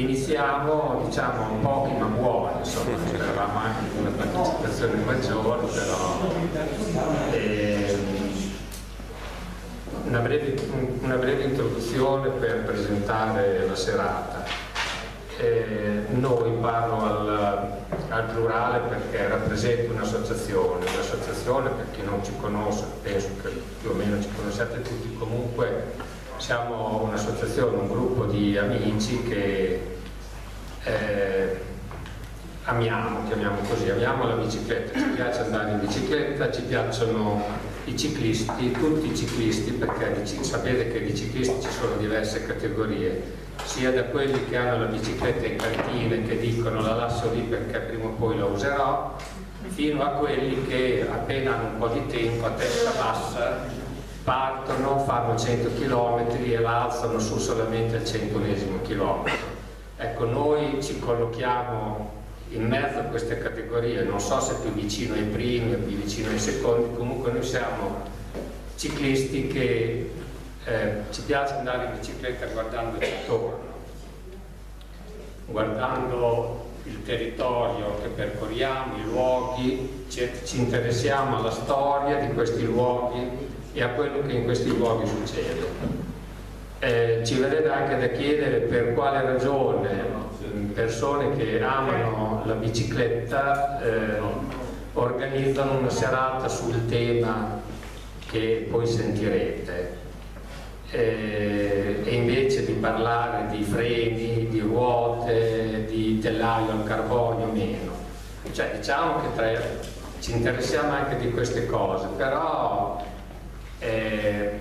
iniziamo diciamo pochi ma buoni, insomma, speravamo anche una partecipazione maggiore, però eh, una, breve, una breve introduzione per presentare la serata. Eh, noi parlo al, al, plurale perché rappresento un'associazione, un'associazione per chi non ci conosce, penso che più o meno ci conosciate tutti, comunque siamo un'associazione, un gruppo di amici che eh, amiamo, chiamiamo così, amiamo la bicicletta, ci piace andare in bicicletta, ci piacciono i ciclisti, tutti i ciclisti, perché sapete che di ciclisti ci sono diverse categorie, sia da quelli che hanno la bicicletta in cantina e che dicono la lascio lì perché prima o poi la userò, fino a quelli che appena hanno un po' di tempo a testa bassa partono, fanno 100 km e la alzano su solamente al centunesimo chilometro. Ecco, noi ci collochiamo in mezzo a queste categorie, non so se più vicino ai primi o più vicino ai secondi, comunque noi siamo ciclisti che eh, ci piace andare in bicicletta guardandoci attorno, guardando il territorio che percorriamo, i luoghi, ci, ci interessiamo alla storia di questi luoghi e a quello che in questi luoghi succede. Eh, ci verrebbe anche da chiedere per quale ragione persone che amano la bicicletta eh, organizzano una serata sul tema che poi sentirete eh, e invece di parlare di freni, di ruote, di telaio al carbonio meno. Cioè diciamo che tra, ci interessiamo anche di queste cose, però eh,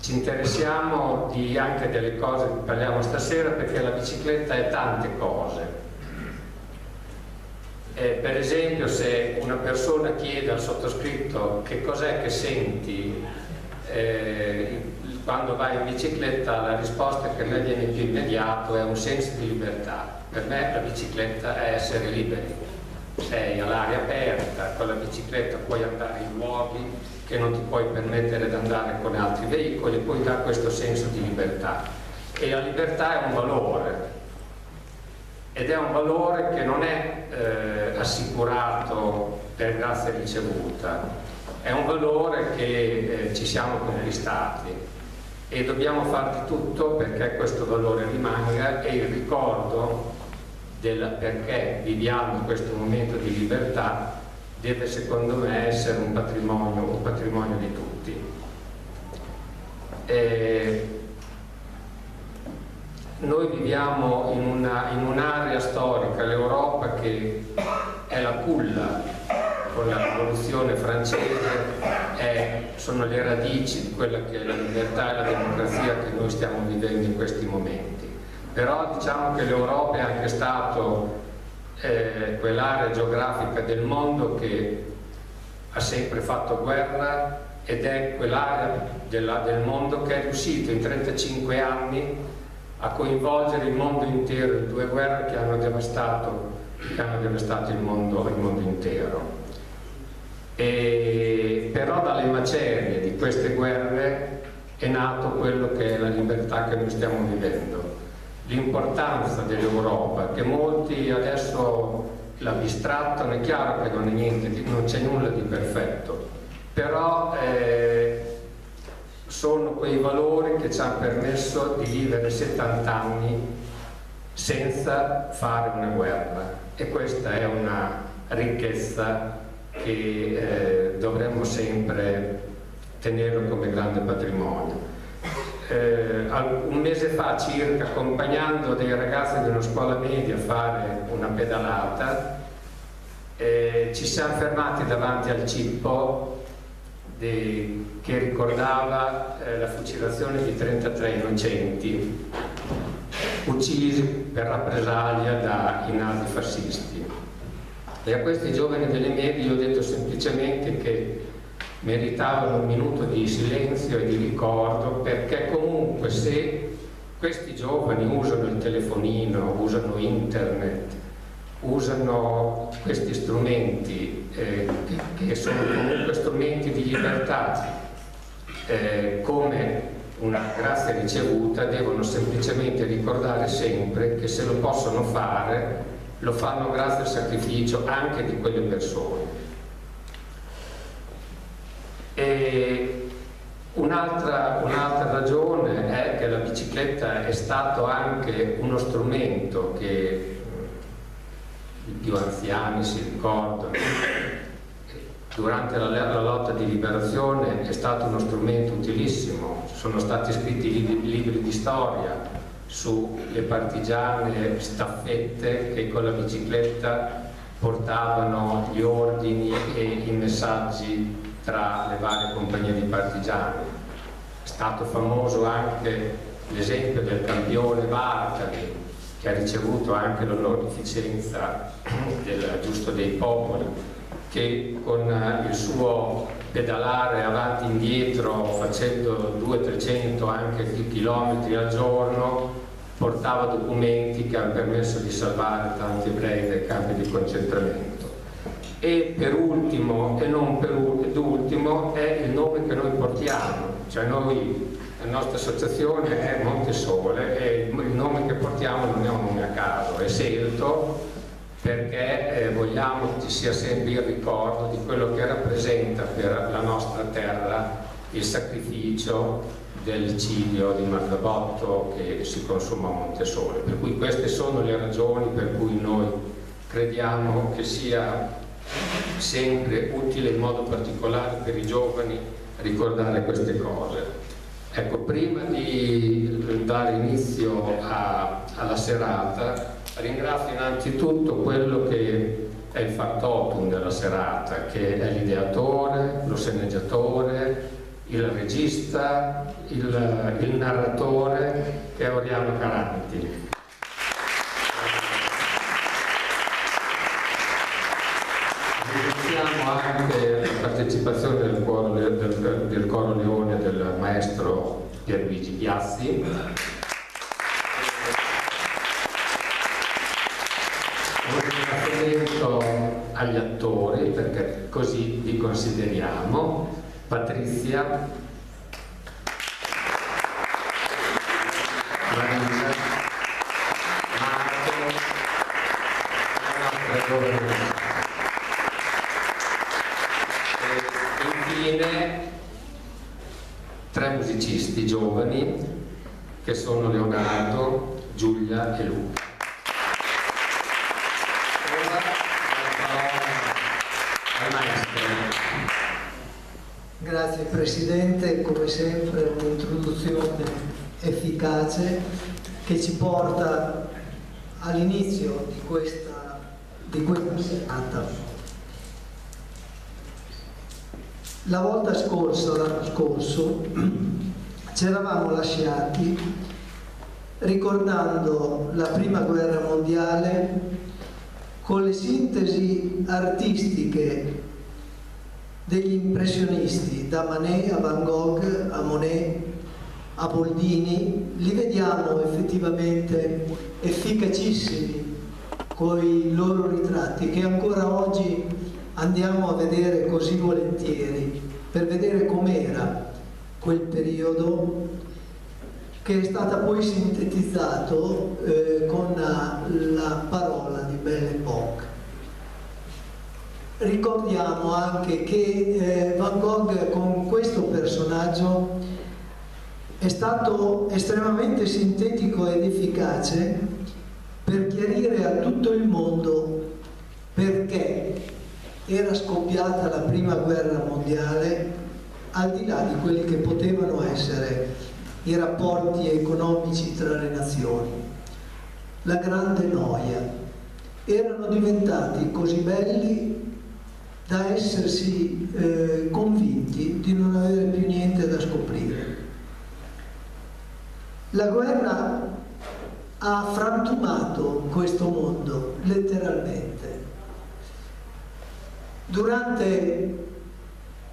ci interessiamo di, anche delle cose che parliamo stasera perché la bicicletta è tante cose. Eh, per esempio se una persona chiede al sottoscritto che cos'è che senti eh, quando vai in bicicletta la risposta che me viene più immediato è un senso di libertà. Per me la bicicletta è essere liberi. Sei all'aria aperta, con la bicicletta puoi andare in luoghi che non ti puoi permettere di andare con altri veicoli, poi dà questo senso di libertà. E la libertà è un valore, ed è un valore che non è eh, assicurato per grazia ricevuta, è un valore che eh, ci siamo conquistati. E dobbiamo fare di tutto perché questo valore rimanga e il ricordo del perché viviamo questo momento di libertà deve secondo me essere un patrimonio, un patrimonio di tutti. E noi viviamo in, un'area un storica, l'Europa che è la culla con la rivoluzione francese, è, sono le radici di quella che è la libertà e la democrazia che noi stiamo vivendo in questi momenti. Però diciamo che l'Europa è anche stato eh, quell'area geografica del mondo che ha sempre fatto guerra ed è quell'area del mondo che è riuscito in 35 anni a coinvolgere il mondo intero in due guerre che hanno devastato, che hanno devastato il, mondo, il mondo intero. E, però dalle macerie di queste guerre è nato quello che è la libertà che noi stiamo vivendo l'importanza dell'Europa, che molti adesso la bistrattano, è chiaro che non, non c'è nulla di perfetto, però eh, sono quei valori che ci hanno permesso di vivere 70 anni senza fare una guerra. E questa è una ricchezza che eh, dovremmo sempre tenere come grande patrimonio eh, un mese fa circa accompagnando dei ragazzi di una scuola media a fare una pedalata eh, ci siamo fermati davanti al cippo di, che ricordava eh, la fucilazione di 33 innocenti uccisi per rappresaglia dai nazi fascisti e a questi giovani delle medie io ho detto semplicemente che meritavano un minuto di silenzio e di ricordo perché comunque se questi giovani usano il telefonino, usano internet, usano questi strumenti eh, che, sono comunque strumenti di libertà eh, come una grazia ricevuta devono semplicemente ricordare sempre che se lo possono fare lo fanno grazie al sacrificio anche di quelle persone. Un'altra, un'altra ragione è che la bicicletta è stato anche uno strumento che i più anziani si ricordano durante la, la, lotta di liberazione è stato uno strumento utilissimo, sono stati scritti libri, libri di storia sulle partigiane staffette che con la bicicletta portavano gli ordini e i messaggi tra le varie compagnie di partigiani. È stato famoso anche l'esempio del campione Bartali che ha ricevuto anche l'onorificenza del giusto dei popoli che con il suo pedalare avanti e indietro facendo 200-300 anche più chilometri al giorno portava documenti che hanno permesso di salvare tanti ebrei dai campi di concentramento. E per ultimo, e non per ultimo, è il nome che noi portiamo, cioè noi, la nostra associazione è Montesole e il nome che portiamo non è un nome a caso, è Selto perché eh, vogliamo che ci sia sempre il ricordo di quello che rappresenta per la nostra terra il sacrificio del ciglio di Marzabotto che si consuma a Montesole. Per cui queste sono le ragioni per cui noi crediamo che sia sempre utile in modo particolare per i giovani ricordare queste cose. Ecco, prima di dare inizio a, alla serata Ringrazio innanzitutto quello che è il factotum della serata, che è l'ideatore, lo sceneggiatore, il regista, il, il narratore, che è Oriano Caranti. Anche la partecipazione del coro, del, del coro Leone del maestro Pierluigi Piazzi. Agli attori perché così li consideriamo. Patrizia. Marisa Marco e infine tre musicisti giovani che sono Leonardo, Giulia e Luca. Grazie Presidente, come sempre un'introduzione efficace che ci porta all'inizio di di questa serata. La volta scorsa, l'anno scorso, ci eravamo lasciati ricordando la prima guerra mondiale con le sintesi artistiche degli impressionisti, da Manet a Van Gogh a Monet a Boldini, li vediamo effettivamente efficacissimi con i loro ritratti che ancora oggi andiamo a vedere così volentieri per vedere com'era quel periodo che è stata poi sintetizzato eh, con la, la parola di Belle Époque. Ricordiamo anche che eh, Van Gogh con questo personaggio è stato estremamente sintetico ed efficace per chiarire a tutto il mondo perché era scoppiata la prima guerra mondiale al di là di quelli che potevano essere i rapporti economici tra le nazioni. La grande noia. Erano diventati così belli da essersi eh, convinti di non avere più niente da scoprire. La guerra ha frantumato questo mondo, letteralmente. Durante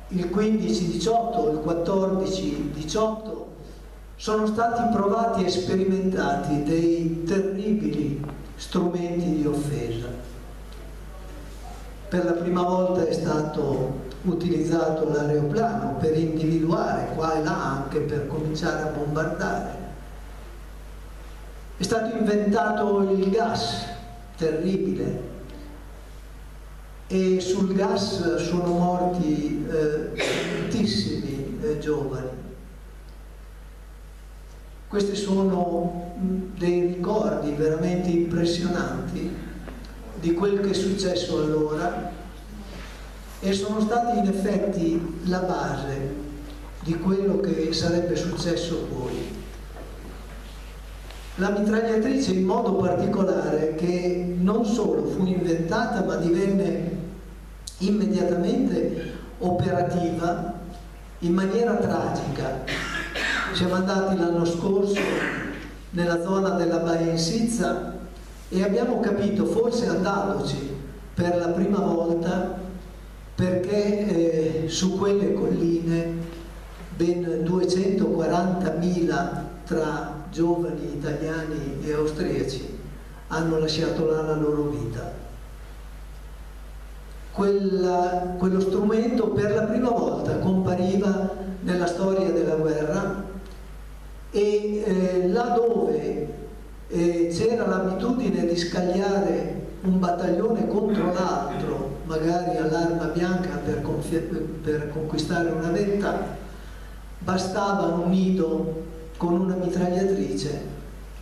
il 15-18, il 14-18, sono stati provati e sperimentati dei terribili strumenti di offesa per la prima volta è stato utilizzato l'aeroplano per individuare qua e là anche per cominciare a bombardare. È stato inventato il gas, terribile, e sul gas sono morti eh, tantissimi eh, giovani. Questi sono dei ricordi veramente impressionanti di quel che è successo allora e sono stati in effetti la base di quello che sarebbe successo poi. La mitragliatrice in modo particolare che non solo fu inventata ma divenne immediatamente operativa in maniera tragica. Siamo andati l'anno scorso nella zona della Baia in Sizza e abbiamo capito, forse andandoci per la prima volta, perché eh, su quelle colline ben 240.000 tra giovani italiani e austriaci hanno lasciato là la loro vita. Quella, quello strumento per la prima volta compariva nella storia della guerra e eh, laddove eh, c'era l'abitudine di scagliare un battaglione contro l'altro, magari all'arma bianca per, per conquistare una vetta, bastava un nido con una mitragliatrice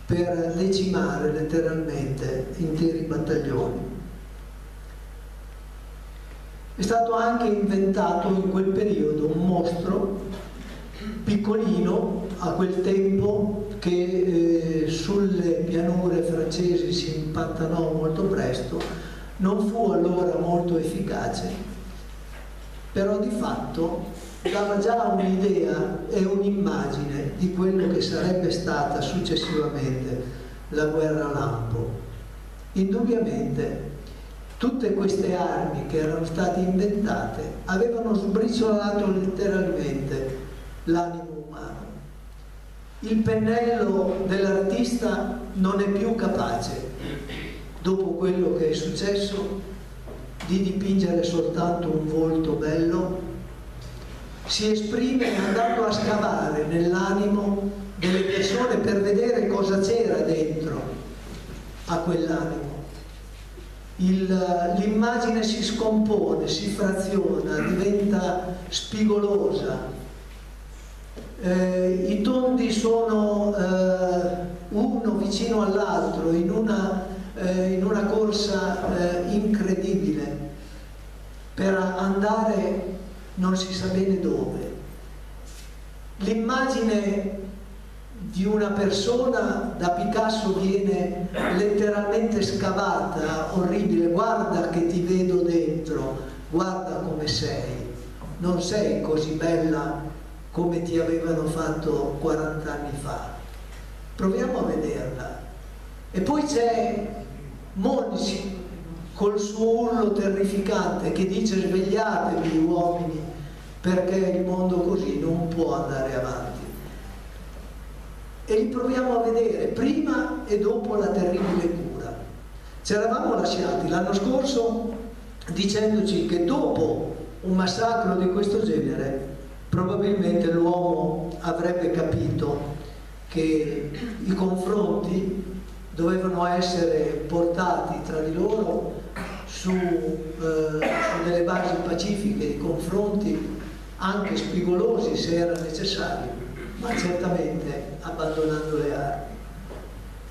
per decimare letteralmente interi battaglioni. È stato anche inventato in quel periodo un mostro piccolino a quel tempo che eh, sulle pianure francesi si impattanò molto presto, non fu allora molto efficace, però di fatto dava già un'idea e un'immagine di quello che sarebbe stata successivamente la guerra lampo. Indubbiamente tutte queste armi che erano state inventate avevano sbriciolato letteralmente l'animo umano. Il pennello dell'artista non è più capace, dopo quello che è successo, di dipingere soltanto un volto bello, si esprime andando a scavare nell'animo delle persone per vedere cosa c'era dentro a quell'animo l'immagine si scompone, si fraziona, diventa spigolosa. Eh, I tondi sono eh, uno vicino all'altro in eh, in una corsa eh, incredibile per andare non si sa bene dove. L'immagine di una persona da Picasso viene letteralmente scavata, orribile, guarda che ti vedo dentro, guarda come sei, non sei così bella come ti avevano fatto 40 anni fa. Proviamo a vederla. E poi c'è Monsi col suo urlo terrificante che dice svegliatevi uomini perché il mondo così non può andare avanti e li proviamo a vedere prima e dopo la terribile cura. Ci eravamo lasciati l'anno scorso dicendoci che dopo un massacro di questo genere probabilmente l'uomo avrebbe capito che i confronti dovevano essere portati tra di loro su, eh, su delle basi pacifiche, i confronti anche spigolosi se era necessario ma certamente abbandonando le armi.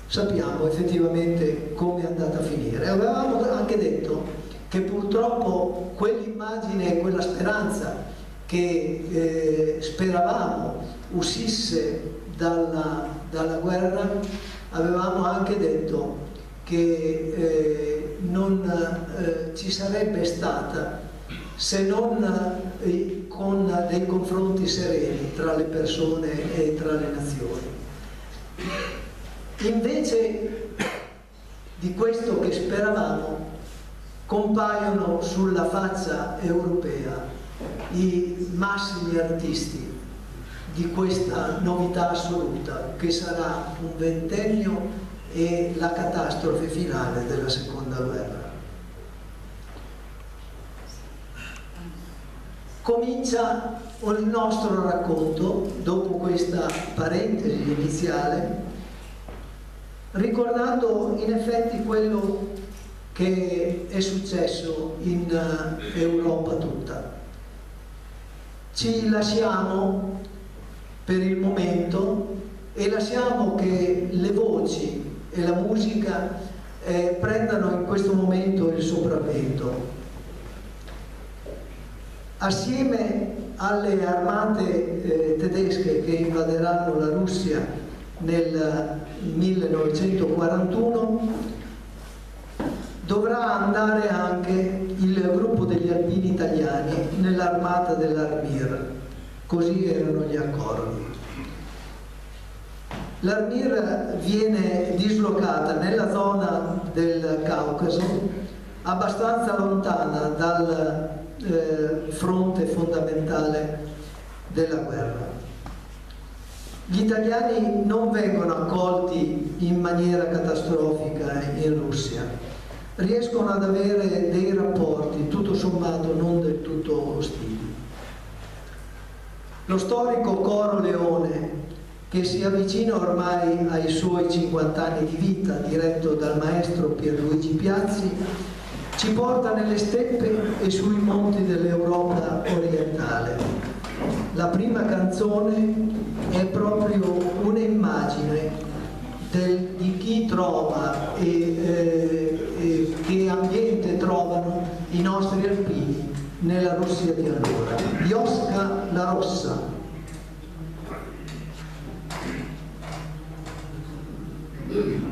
Sappiamo effettivamente come è andata a finire. Avevamo anche detto che purtroppo quell'immagine e quella speranza che eh, speravamo uscisse dalla, dalla, guerra, avevamo anche detto che eh, non eh, ci sarebbe stata se non eh, con dei confronti sereni tra le persone e tra le nazioni. Invece di questo che speravamo, compaiono sulla faccia europea i massimi artisti di questa novità assoluta che sarà un ventennio e la catastrofe finale della seconda guerra. Comincia il nostro racconto, dopo questa parentesi iniziale, ricordando in effetti quello che è successo in eh, Europa tutta. Ci lasciamo per il momento e lasciamo che le voci e la musica eh, prendano in questo momento il sopravvento assieme alle armate eh, tedesche che invaderanno la Russia nel 1941 dovrà andare anche il gruppo degli alpini italiani nell'armata dell'Armir, così erano gli accordi. L'Armir viene dislocata nella zona del Caucaso, abbastanza lontana dal eh, fronte fondamentale della guerra. Gli italiani non vengono accolti in maniera catastrofica in Russia, riescono ad avere dei rapporti tutto sommato non del tutto ostili. Lo storico Coro Leone, che si avvicina ormai ai suoi 50 anni di vita, diretto dal maestro Pierluigi Piazzi, ci porta nelle steppe e sui monti dell'Europa orientale. La prima canzone è proprio un'immagine di chi trova e, eh, e che ambiente trovano i nostri alpini nella Russia di allora. Iosca la Rossa. Mm.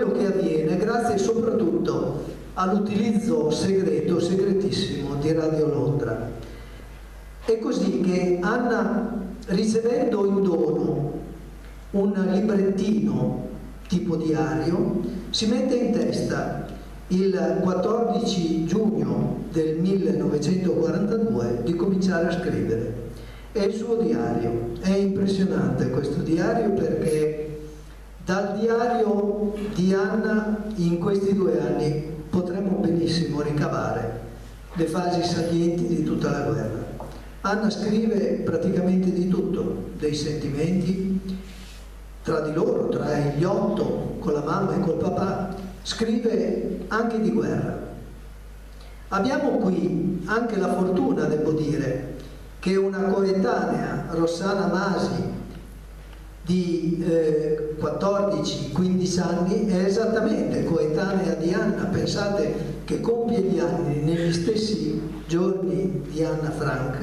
Quello che avviene grazie soprattutto all'utilizzo segreto, segretissimo di Radio Londra. È così che Anna, ricevendo in dono un librettino tipo diario, si mette in testa il 14 giugno del 1942 di cominciare a scrivere. È il suo diario, è impressionante questo diario perché dal diario di Anna in questi due anni potremmo benissimo ricavare le fasi salienti di tutta la guerra. Anna scrive praticamente di tutto, dei sentimenti tra di loro, tra gli otto, con la mamma e col papà, scrive anche di guerra. Abbiamo qui anche la fortuna, devo dire, che una coetanea, Rossana Masi, di eh, 14-15 anni è esattamente coetanea di Anna, pensate che compie gli anni negli stessi giorni di Anna Frank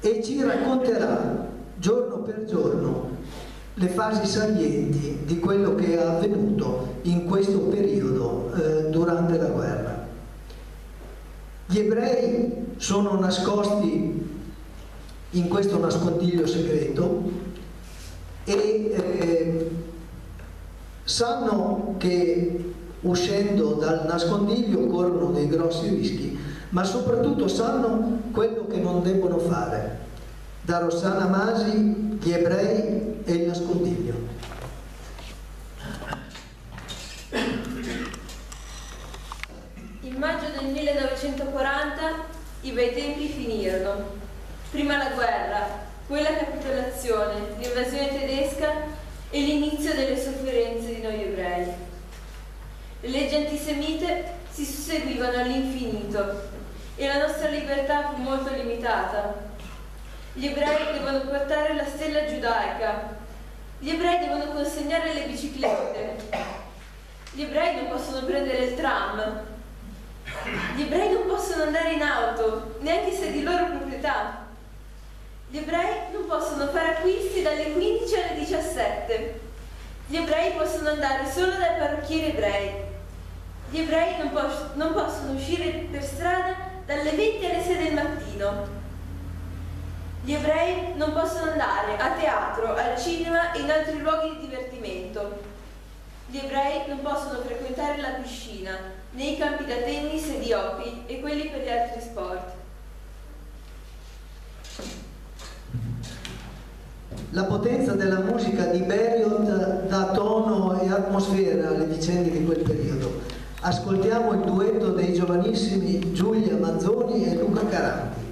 e ci racconterà giorno per giorno le fasi salienti di quello che è avvenuto in questo periodo eh, durante la guerra. Gli ebrei sono nascosti in questo nascondiglio segreto e eh, sanno che uscendo dal nascondiglio corrono dei grossi rischi, ma soprattutto sanno quello che non devono fare. Da Rossana Masi, gli ebrei e il nascondiglio. In maggio del 1940 i bei tempi finirono Prima la guerra, poi la capitolazione, l'invasione tedesca e l'inizio delle sofferenze di noi ebrei. Le leggi antisemite si susseguivano all'infinito e la nostra libertà fu molto limitata. Gli ebrei devono portare la stella giudaica, gli ebrei devono consegnare le biciclette, gli ebrei non possono prendere il tram, gli ebrei non possono andare in auto, neanche se di loro proprietà. Gli ebrei non possono fare acquisti dalle 15 alle 17. Gli ebrei possono andare solo dai parrucchieri ebrei. Gli ebrei non, pos non possono uscire per strada dalle 20 alle 6 del mattino. Gli ebrei non possono andare a teatro, al cinema e in altri luoghi di divertimento. Gli ebrei non possono frequentare la piscina, né i campi da tennis e di hockey e quelli per gli altri sport. La potenza della musica di Berriot dà tono e atmosfera alle vicende di quel periodo. Ascoltiamo il duetto dei giovanissimi Giulia Mazzoni e Luca Caranti.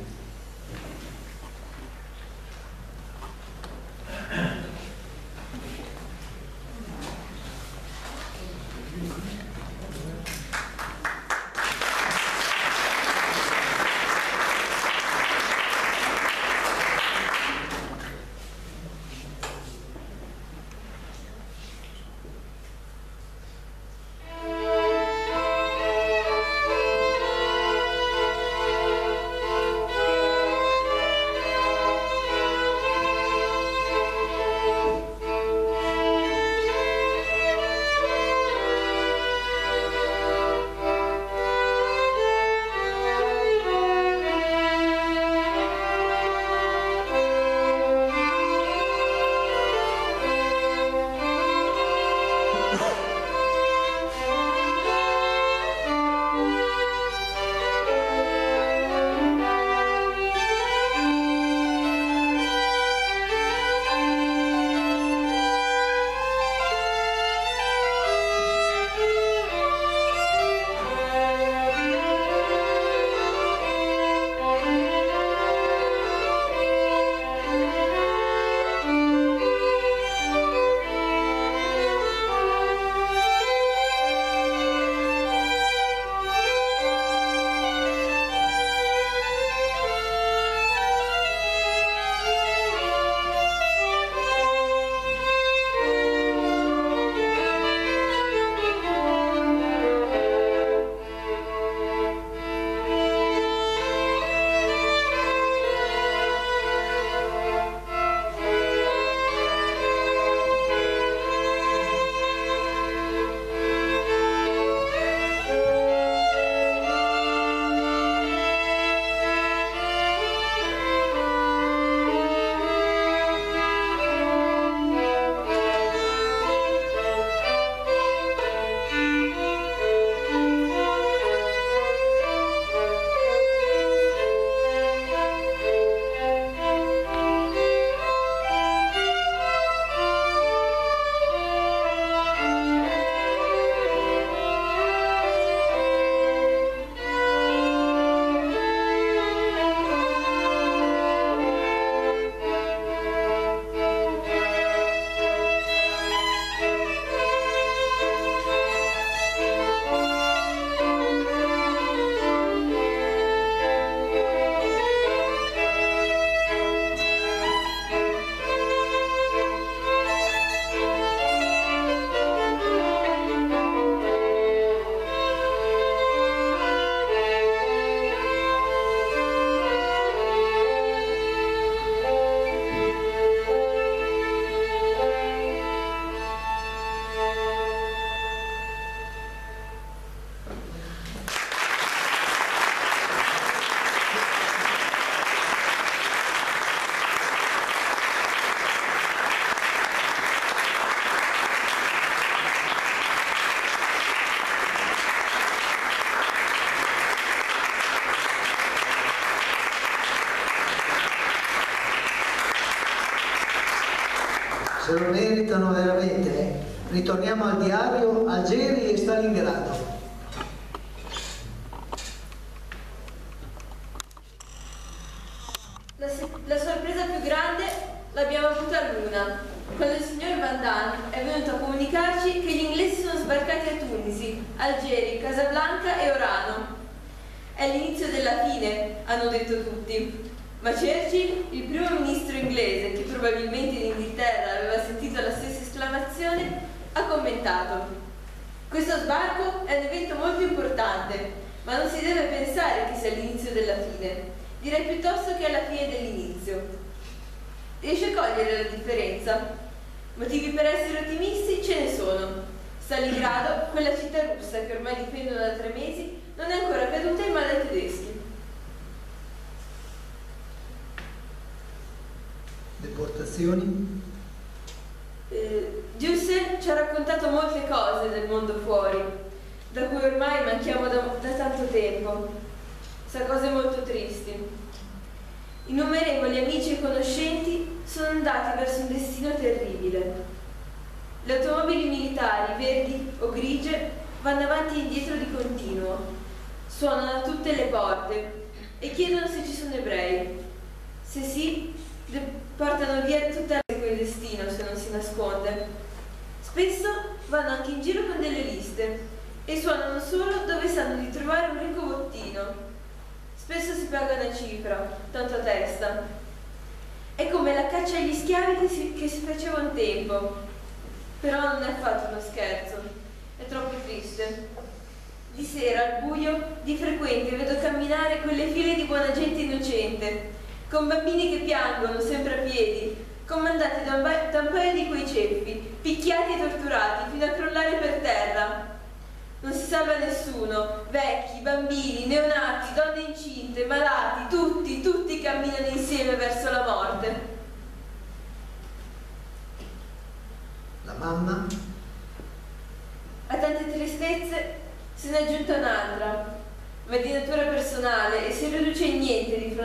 Se lo meritano veramente. Eh. Ritorniamo al diario Algeri e Stalingrado.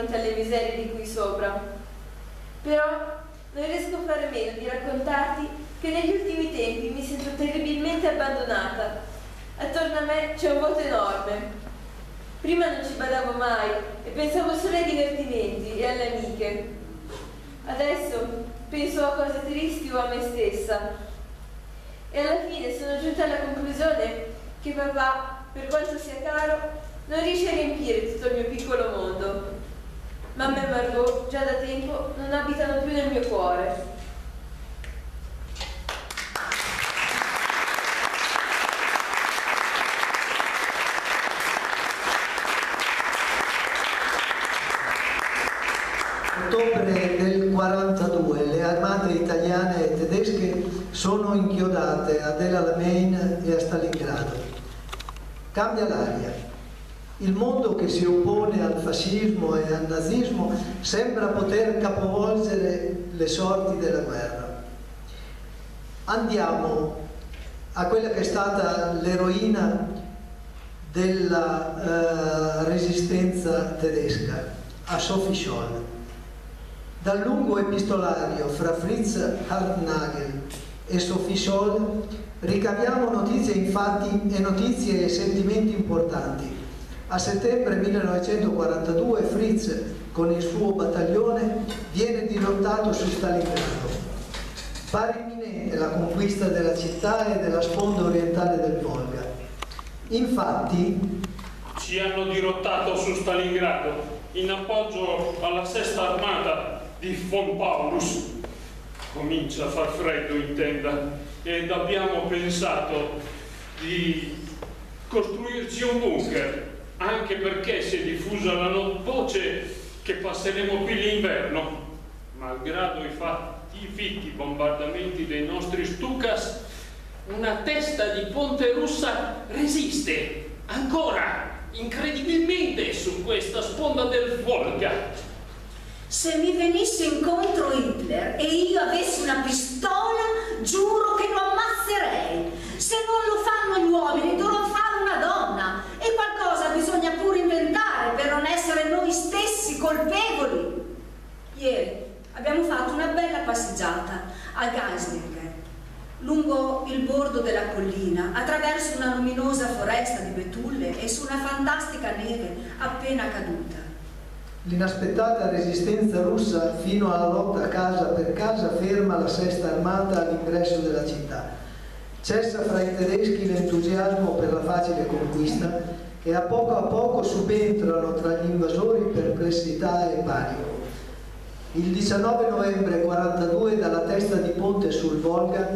Fronte alle miserie di qui sopra. Però non riesco a fare meno di raccontarti che negli ultimi tempi mi sento terribilmente abbandonata Attorno a me c'è un vuoto enorme. Prima non ci badavo mai e pensavo solo ai divertimenti e alle amiche. Adesso penso a cose tristi o a me stessa. E alla fine sono giunta alla conclusione che papà, per quanto sia caro, non riesce a riempire tutto il mio piccolo mondo. Mamma e Margot già da tempo non abitano più nel mio cuore. ottobre del 42 le armate italiane e tedesche sono inchiodate ad El Alamein e a Stalingrado. Cambia l'aria. Il mondo che si oppone al fascismo e al nazismo sembra poter capovolgere le sorti della guerra. Andiamo a quella che è stata l'eroina della eh, resistenza tedesca, a Sophie Scholl. Dal lungo epistolario fra Fritz Hartnagel e Sophie Scholl ricaviamo notizie infatti e notizie e sentimenti importanti. A settembre 1942 Fritz con il suo battaglione viene dirottato su Stalingrado. Pare imminente la conquista della città e della sponda orientale del Volga. Infatti ci hanno dirottato su Stalingrado in appoggio alla sesta armata di von Paulus. Comincia a far freddo in tenda ed abbiamo pensato di costruirci un bunker, anche perché si è diffusa la voce che passeremo qui l'inverno. Malgrado i, fatti, fitti bombardamenti dei nostri Stukas, una testa di ponte russa resiste ancora incredibilmente su questa sponda del Volga se mi venisse incontro Hitler e io avessi una pistola, giuro che lo ammazzerei. Se non lo fanno gli uomini, dovrò fare una donna. E qualcosa bisogna pure inventare per non essere noi stessi colpevoli. Ieri abbiamo fatto una bella passeggiata a Geislinger, lungo il bordo della collina, attraverso una luminosa foresta di betulle e su una fantastica neve appena caduta. L'inaspettata resistenza russa fino alla lotta casa per casa ferma la sesta armata all'ingresso della città. Cessa fra i tedeschi l'entusiasmo per la facile conquista e a poco a poco subentrano tra gli invasori perplessità e panico. Il 19 novembre 42 dalla testa di ponte sul Volga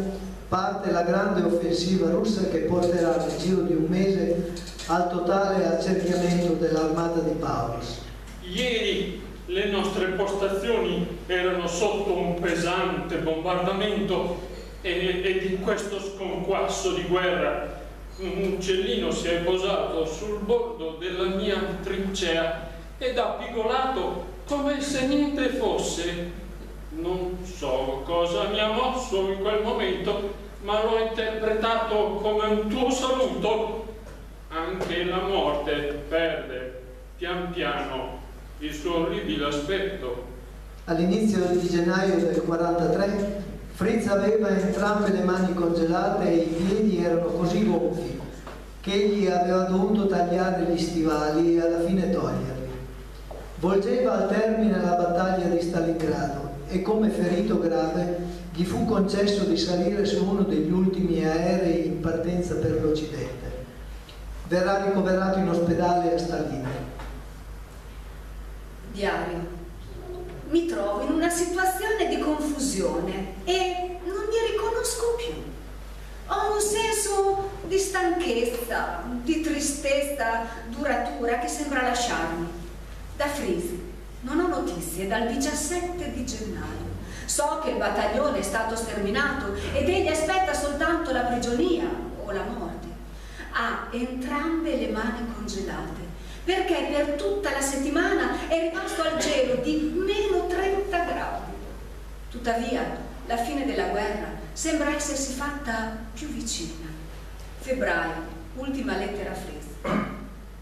parte la grande offensiva russa che porterà nel giro di un mese al totale accerchiamento dell'armata di Paulus. Ieri le nostre postazioni erano sotto un pesante bombardamento e, e di questo sconquasso di guerra un uccellino si è posato sul bordo della mia trincea ed ha pigolato come se niente fosse. Non so cosa mi ha mosso in quel momento, ma l'ho interpretato come un tuo saluto. Anche la morte perde pian piano il suo orribile aspetto. All'inizio di gennaio del 43 Fritz aveva entrambe le mani congelate e i piedi erano così gonfi che egli aveva dovuto tagliare gli stivali e alla fine toglierli. Volgeva al termine la battaglia di Stalingrado e come ferito grave gli fu concesso di salire su uno degli ultimi aerei in partenza per l'Occidente. Verrà ricoverato in ospedale a Stalin. Diario. Mi trovo in una situazione di confusione e non mi riconosco più. Ho un senso di stanchezza, di tristezza duratura che sembra lasciarmi. Da Frisi non ho notizie dal 17 di gennaio. So che il battaglione è stato sterminato ed egli aspetta soltanto la prigionia o la morte. Ha entrambe le mani congelate perché per tutta la settimana è rimasto al gelo di meno 30 gradi. Tuttavia, la fine della guerra sembra essersi fatta più vicina. Febbraio, ultima lettera a Fritz.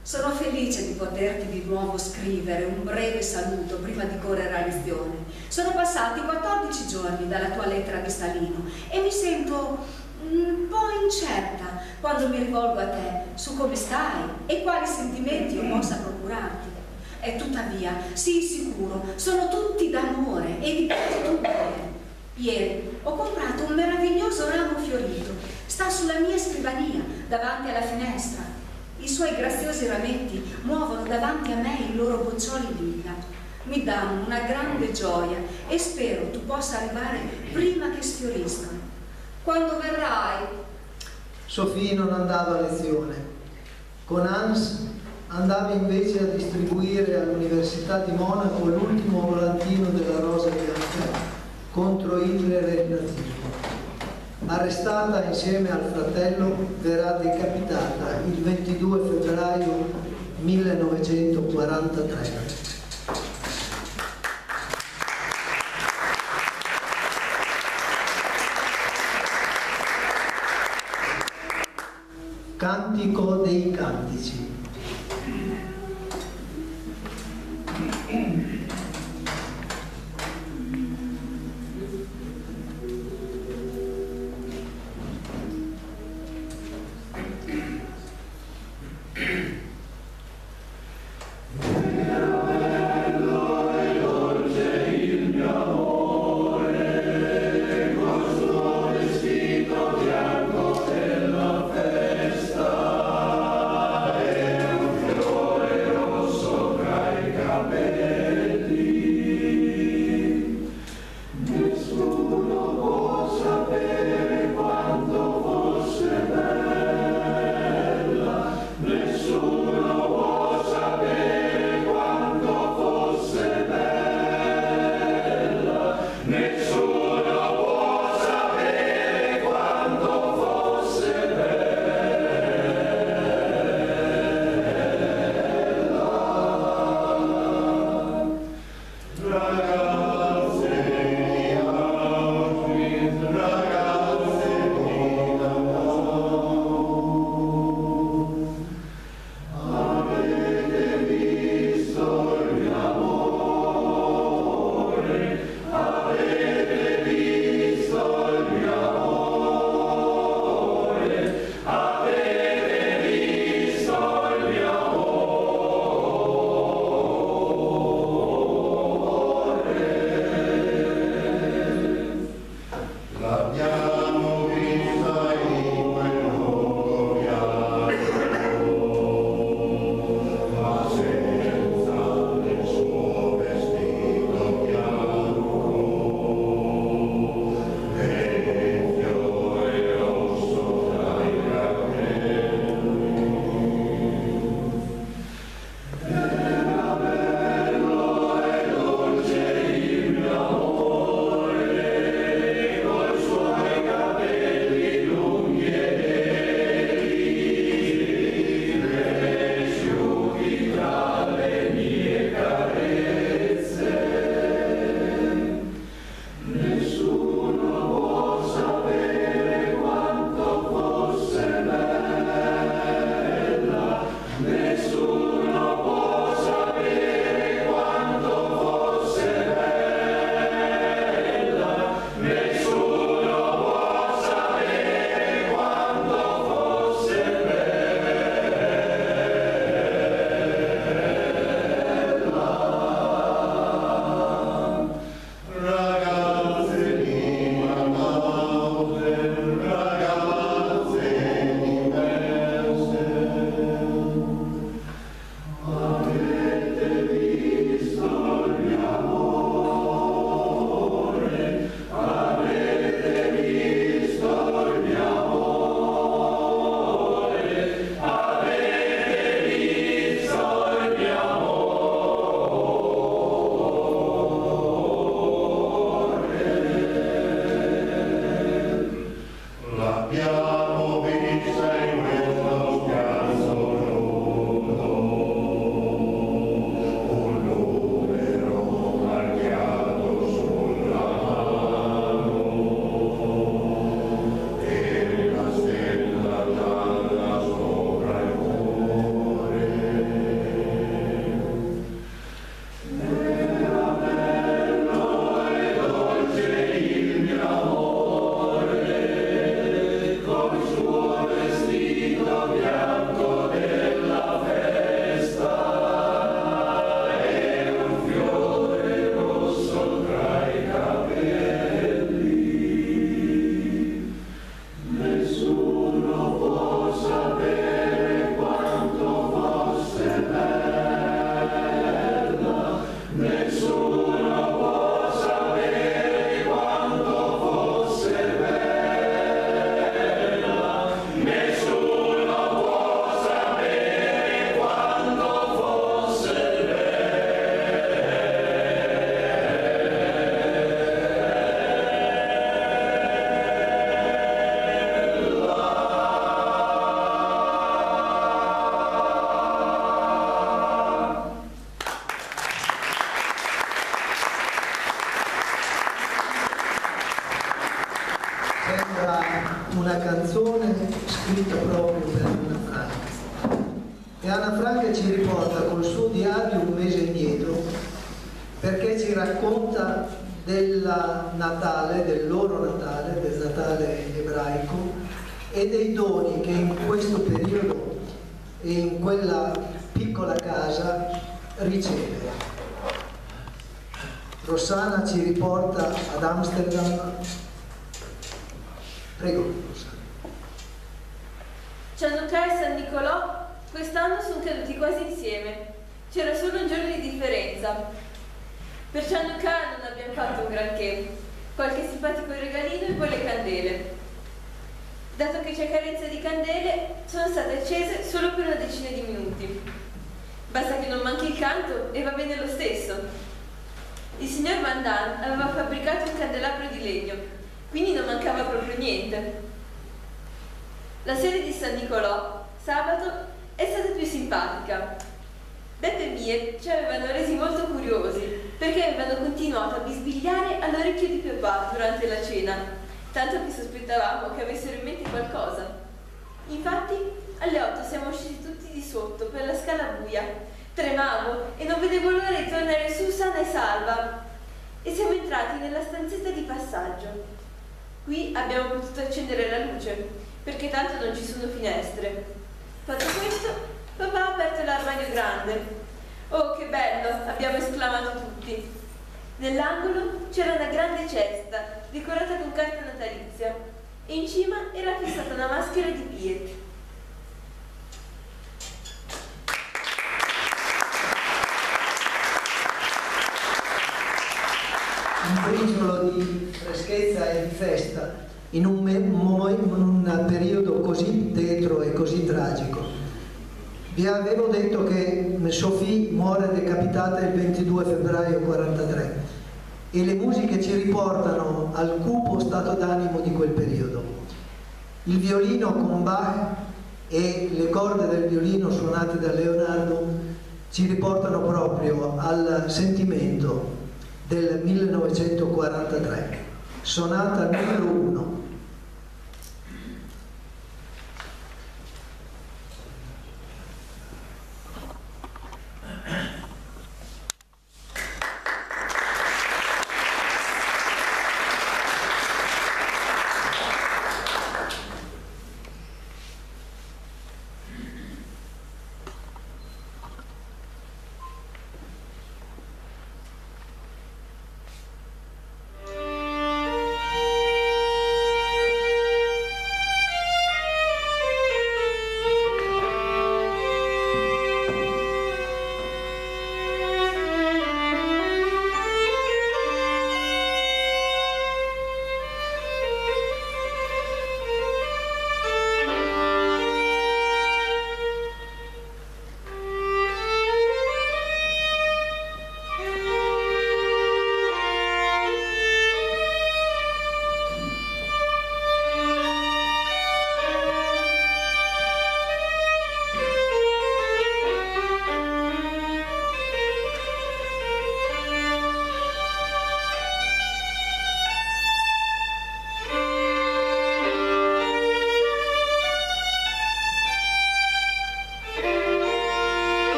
Sono felice di poterti di nuovo scrivere un breve saluto prima di correre a lezione. Sono passati 14 giorni dalla tua lettera di Stalino e mi sento un po' incerta quando mi rivolgo a te su come stai e quali sentimenti io possa procurarti. E tuttavia, sii sicuro, sono tutti d'amore e di gratitudine. Ieri ho comprato un meraviglioso ramo fiorito, sta sulla mia scrivania, davanti alla finestra. I suoi graziosi rametti muovono davanti a me i loro boccioli lilla. Mi danno una grande gioia e spero tu possa arrivare prima che sfioriscano. Quando verrai? Sophie non andava a lezione. Con Hans andava invece a distribuire all'Università di Monaco l'ultimo volantino della Rosa Bianca contro Hitler e il nazismo. Arrestata insieme al fratello, verrà decapitata il 22 febbraio 1943. Cantico dei Cantici.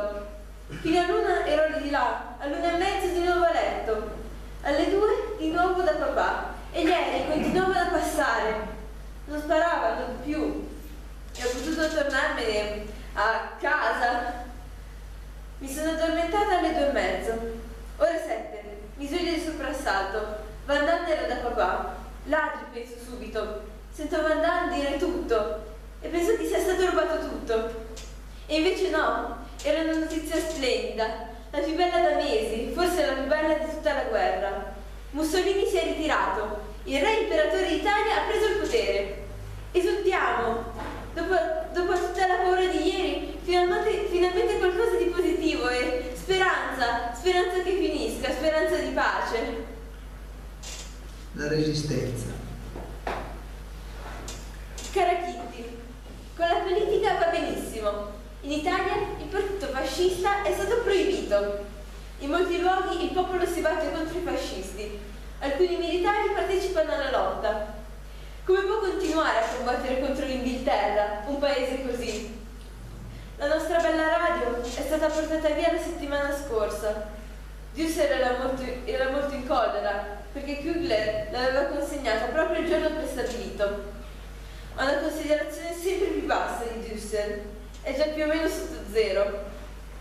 Grillo. Fino a luna ero di là, all'una e mezza di nuovo a letto, alle due di nuovo da papà e gli aerei continuavano a passare. Non sparavano più e ho potuto tornarmene a casa mi sono addormentata alle due e mezzo. Ore sette. Mi sveglio di soprassalto. Van Damme era da papà. Ladri, penso subito. Sento Van Damme dire tutto. E penso che sia stato rubato tutto. E invece no. Era una notizia splendida. La più bella da mesi. Forse la più bella di tutta la guerra. Mussolini si è ritirato. Il re imperatore d'Italia ha preso il potere. Esultiamo. Dopo, dopo, tutta la paura di ieri, finalmente, finalmente, qualcosa di positivo e speranza, speranza che finisca, speranza di pace. La resistenza. Cara Kitty, con la politica va benissimo. In Italia il partito fascista è stato proibito. In molti luoghi il popolo si batte contro i fascisti. Alcuni militari partecipano alla lotta. Come può continuare a combattere contro l'Inghilterra, un paese così? La nostra bella radio è stata portata via la settimana scorsa. Düsser era molto, era molto in collera perché Kugler l'aveva consegnata proprio il giorno prestabilito. Ma una considerazione sempre più bassa di Düsser è già più o meno sotto zero.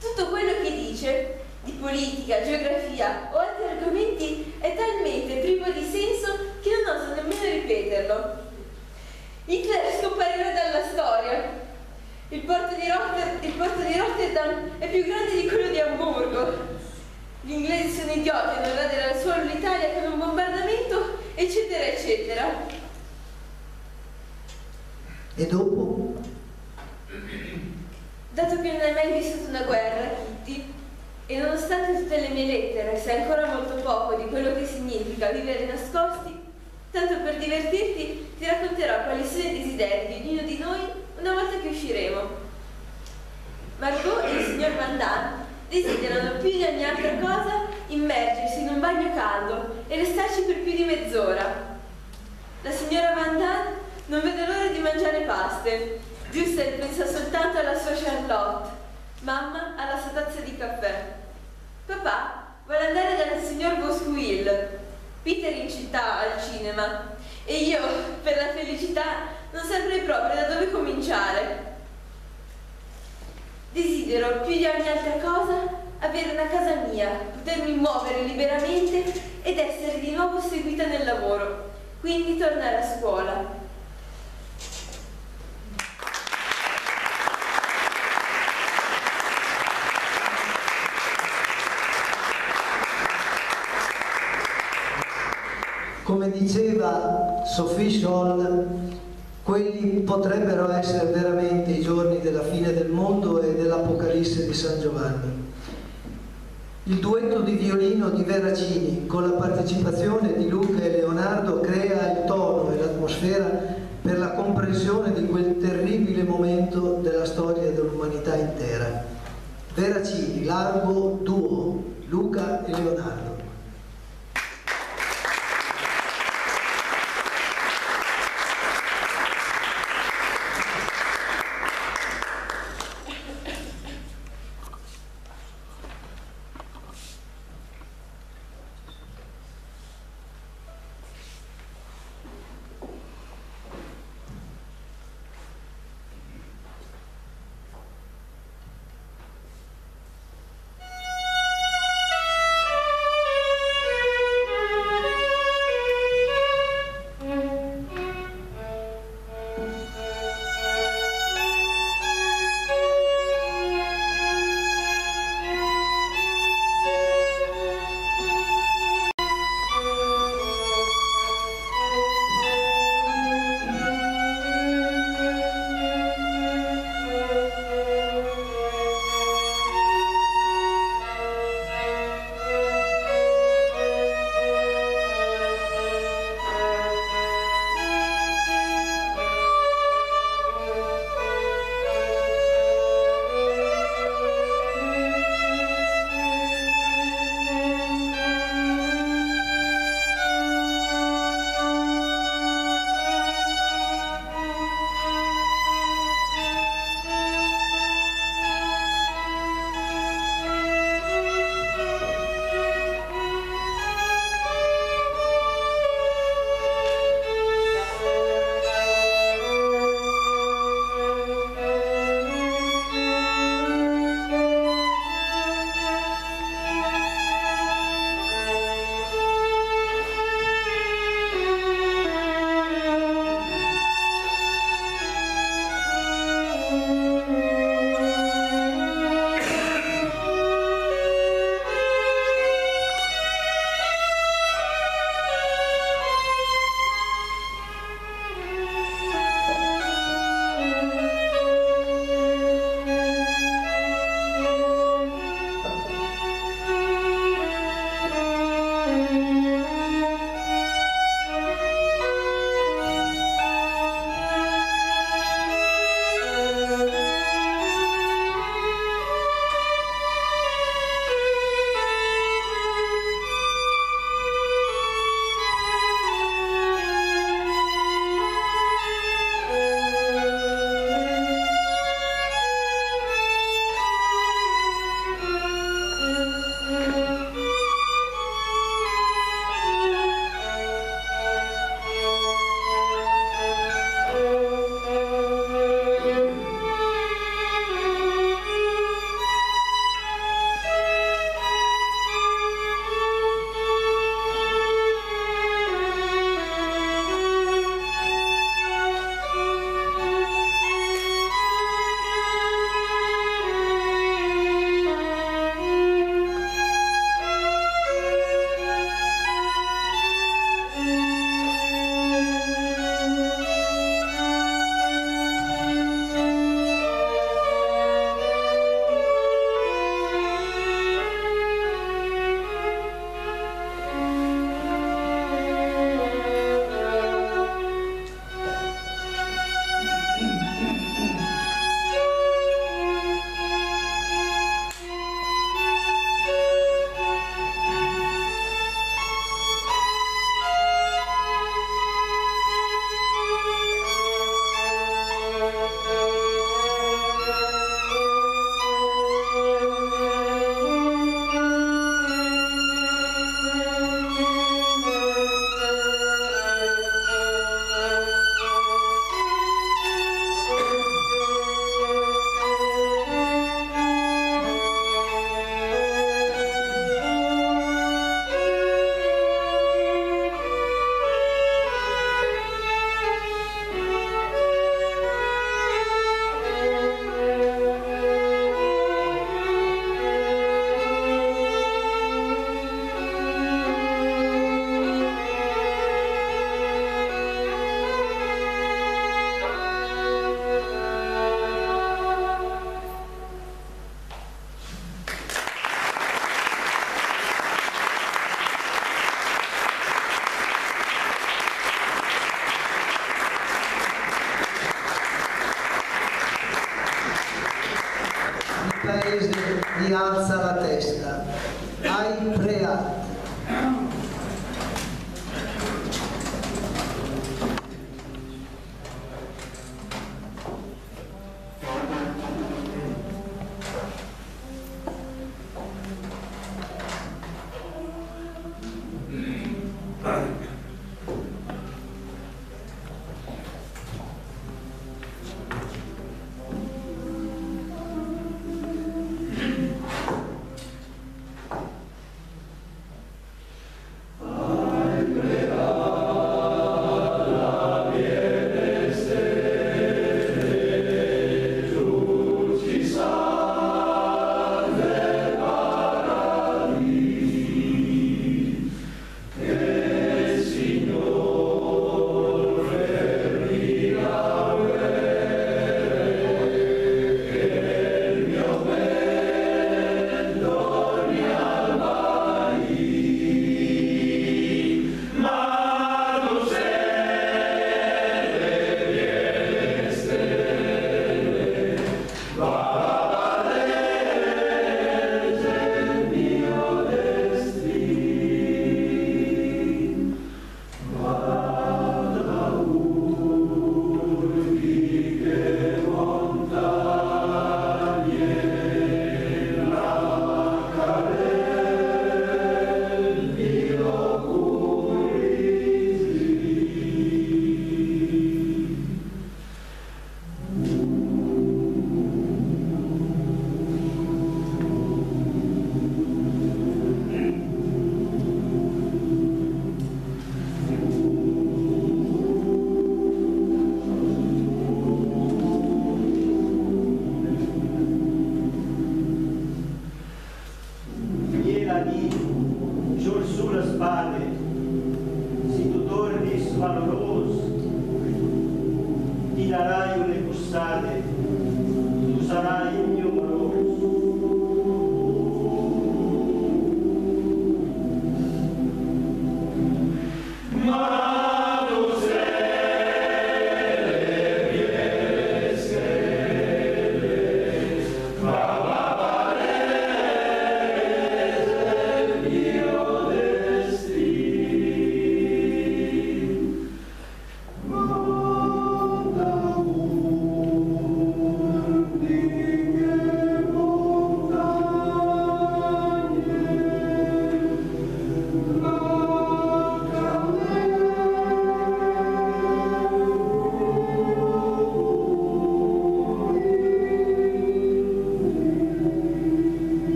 Tutto quello che dice di politica, geografia o altri argomenti è talmente privo di senso che non oso nemmeno ripeterlo. Hitler scomparirà dalla storia. Il porto, il porto, di Rotterdam è più grande di quello di Amburgo. Gli inglesi sono idioti non radere al suolo l'Italia con un bombardamento, eccetera, eccetera. E dopo? Dato che non hai mai vissuto una guerra, Kitty, e nonostante tutte le mie lettere sai ancora molto poco di quello che significa vivere nascosti, tanto per divertirti ti racconterò quali sono i desideri di ognuno di noi una volta che usciremo. Margot e il signor Van Damme desiderano più di ogni altra cosa immergersi in un bagno caldo e restarci per più di mezz'ora. La signora Van Damme non vede l'ora di mangiare paste. Giuseppe pensa soltanto alla sua Charlotte Mamma ha la sua tazza di caffè. Papà vuole andare dal signor Bosquil. Peter in città al cinema. E io, per la felicità, non saprei proprio da dove cominciare. Desidero più di ogni altra cosa avere una casa mia, potermi muovere liberamente ed essere di nuovo seguita nel lavoro, quindi tornare a scuola. Come diceva Sophie Scholl, quelli potrebbero essere veramente i giorni della fine del mondo e dell'Apocalisse di San Giovanni. Il duetto di violino di Veracini con la partecipazione di Luca e Leonardo crea il tono e l'atmosfera per la comprensione di quel terribile momento della storia dell'umanità intera. Veracini, largo duo, Luca e Leonardo.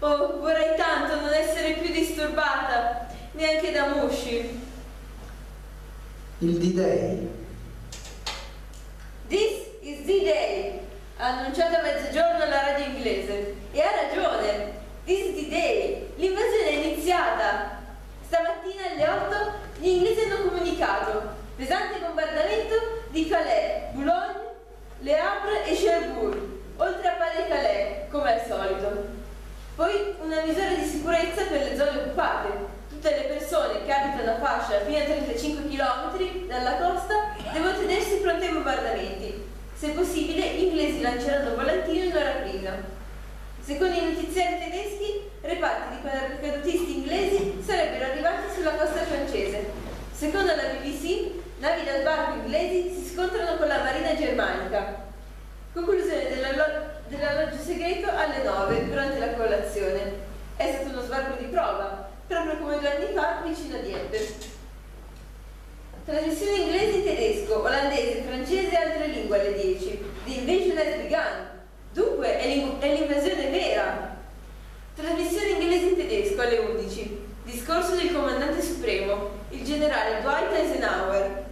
Oh, vorrei tanto non essere più disturbata, neanche da Mushi. Il D-Day. This is D-Day, ha annunciato a mezzogiorno la radio inglese. E ha ragione. This is the day. L'invasione è iniziata. Stamattina alle 8 gli inglesi hanno comunicato pesante bombardamento di Calais, Boulogne, Le Havre e Cherbourg, oltre a Pas-de-Calais, come al solito. Poi una misura di sicurezza per le zone occupate. Tutte le persone che abitano a fascia fino a 35 km dalla costa devono tenersi pronti ai bombardamenti. Se possibile, gli inglesi lanceranno volantino in ora prima. Secondo i notiziari tedeschi, reparti di paracadutisti inglesi sarebbero arrivati sulla costa francese. Secondo la BBC, navi da sbarco inglesi si scontrano con la marina germanica. Conclusione dell'alloggio segreto alle 9 durante la colazione. È stato uno sbarco di prova, proprio come due anni fa vicino a Dieppe. Trasmissione inglese in tedesco, olandese, francese e altre lingue alle 10. The invasion has begun. Dunque è l'invasione vera. Trasmissione inglese in tedesco alle 11. Discorso del comandante supremo, il generale Dwight Eisenhower.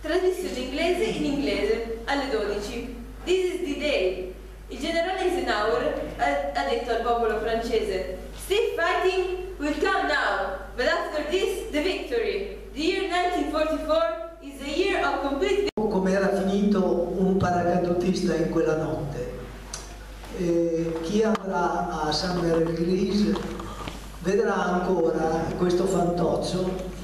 Trasmissione inglese in inglese alle 12. This is the day. Il generale Eisenhower ha, ha detto al popolo francese Stiff fighting will come now, but after this, the victory. The year 1944 is a year of complete Come era finito un paracadutista in quella notte. E chi andrà a Summer Grease vedrà ancora questo fantoccio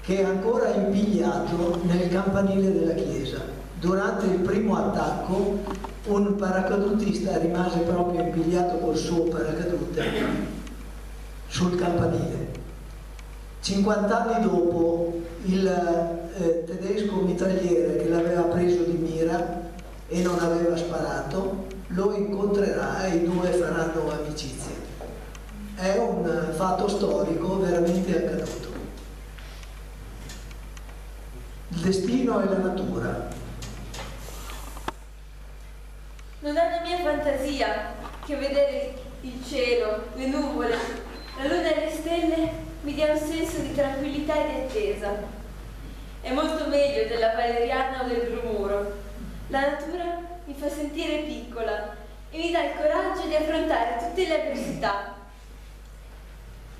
che è ancora impigliato nel campanile della chiesa. Durante il primo attacco un paracadutista rimase proprio impigliato col suo paracadute sul campanile. 50 anni dopo il eh, tedesco mitragliere che l'aveva preso di mira e non aveva sparato lo incontrerà e i due faranno amicizia. È un fatto storico veramente accaduto. Il destino è la natura. Non è la mia fantasia che vedere il cielo, le nuvole, la luna e le stelle mi dia un senso di tranquillità e di attesa. È molto meglio della valeriana o del brumuro. La natura mi fa sentire piccola e mi dà il coraggio di affrontare tutte le avversità.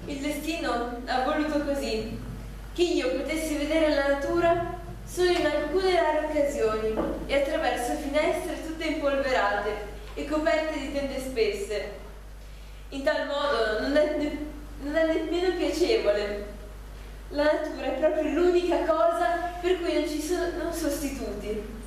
Il destino ha voluto così, che io potessi vedere la natura solo in alcune rare occasioni e attraverso finestre tutte impolverate e coperte di tende spesse. In tal modo non è non è nemmeno piacevole. La natura è proprio l'unica cosa per cui non ci sono sostituti.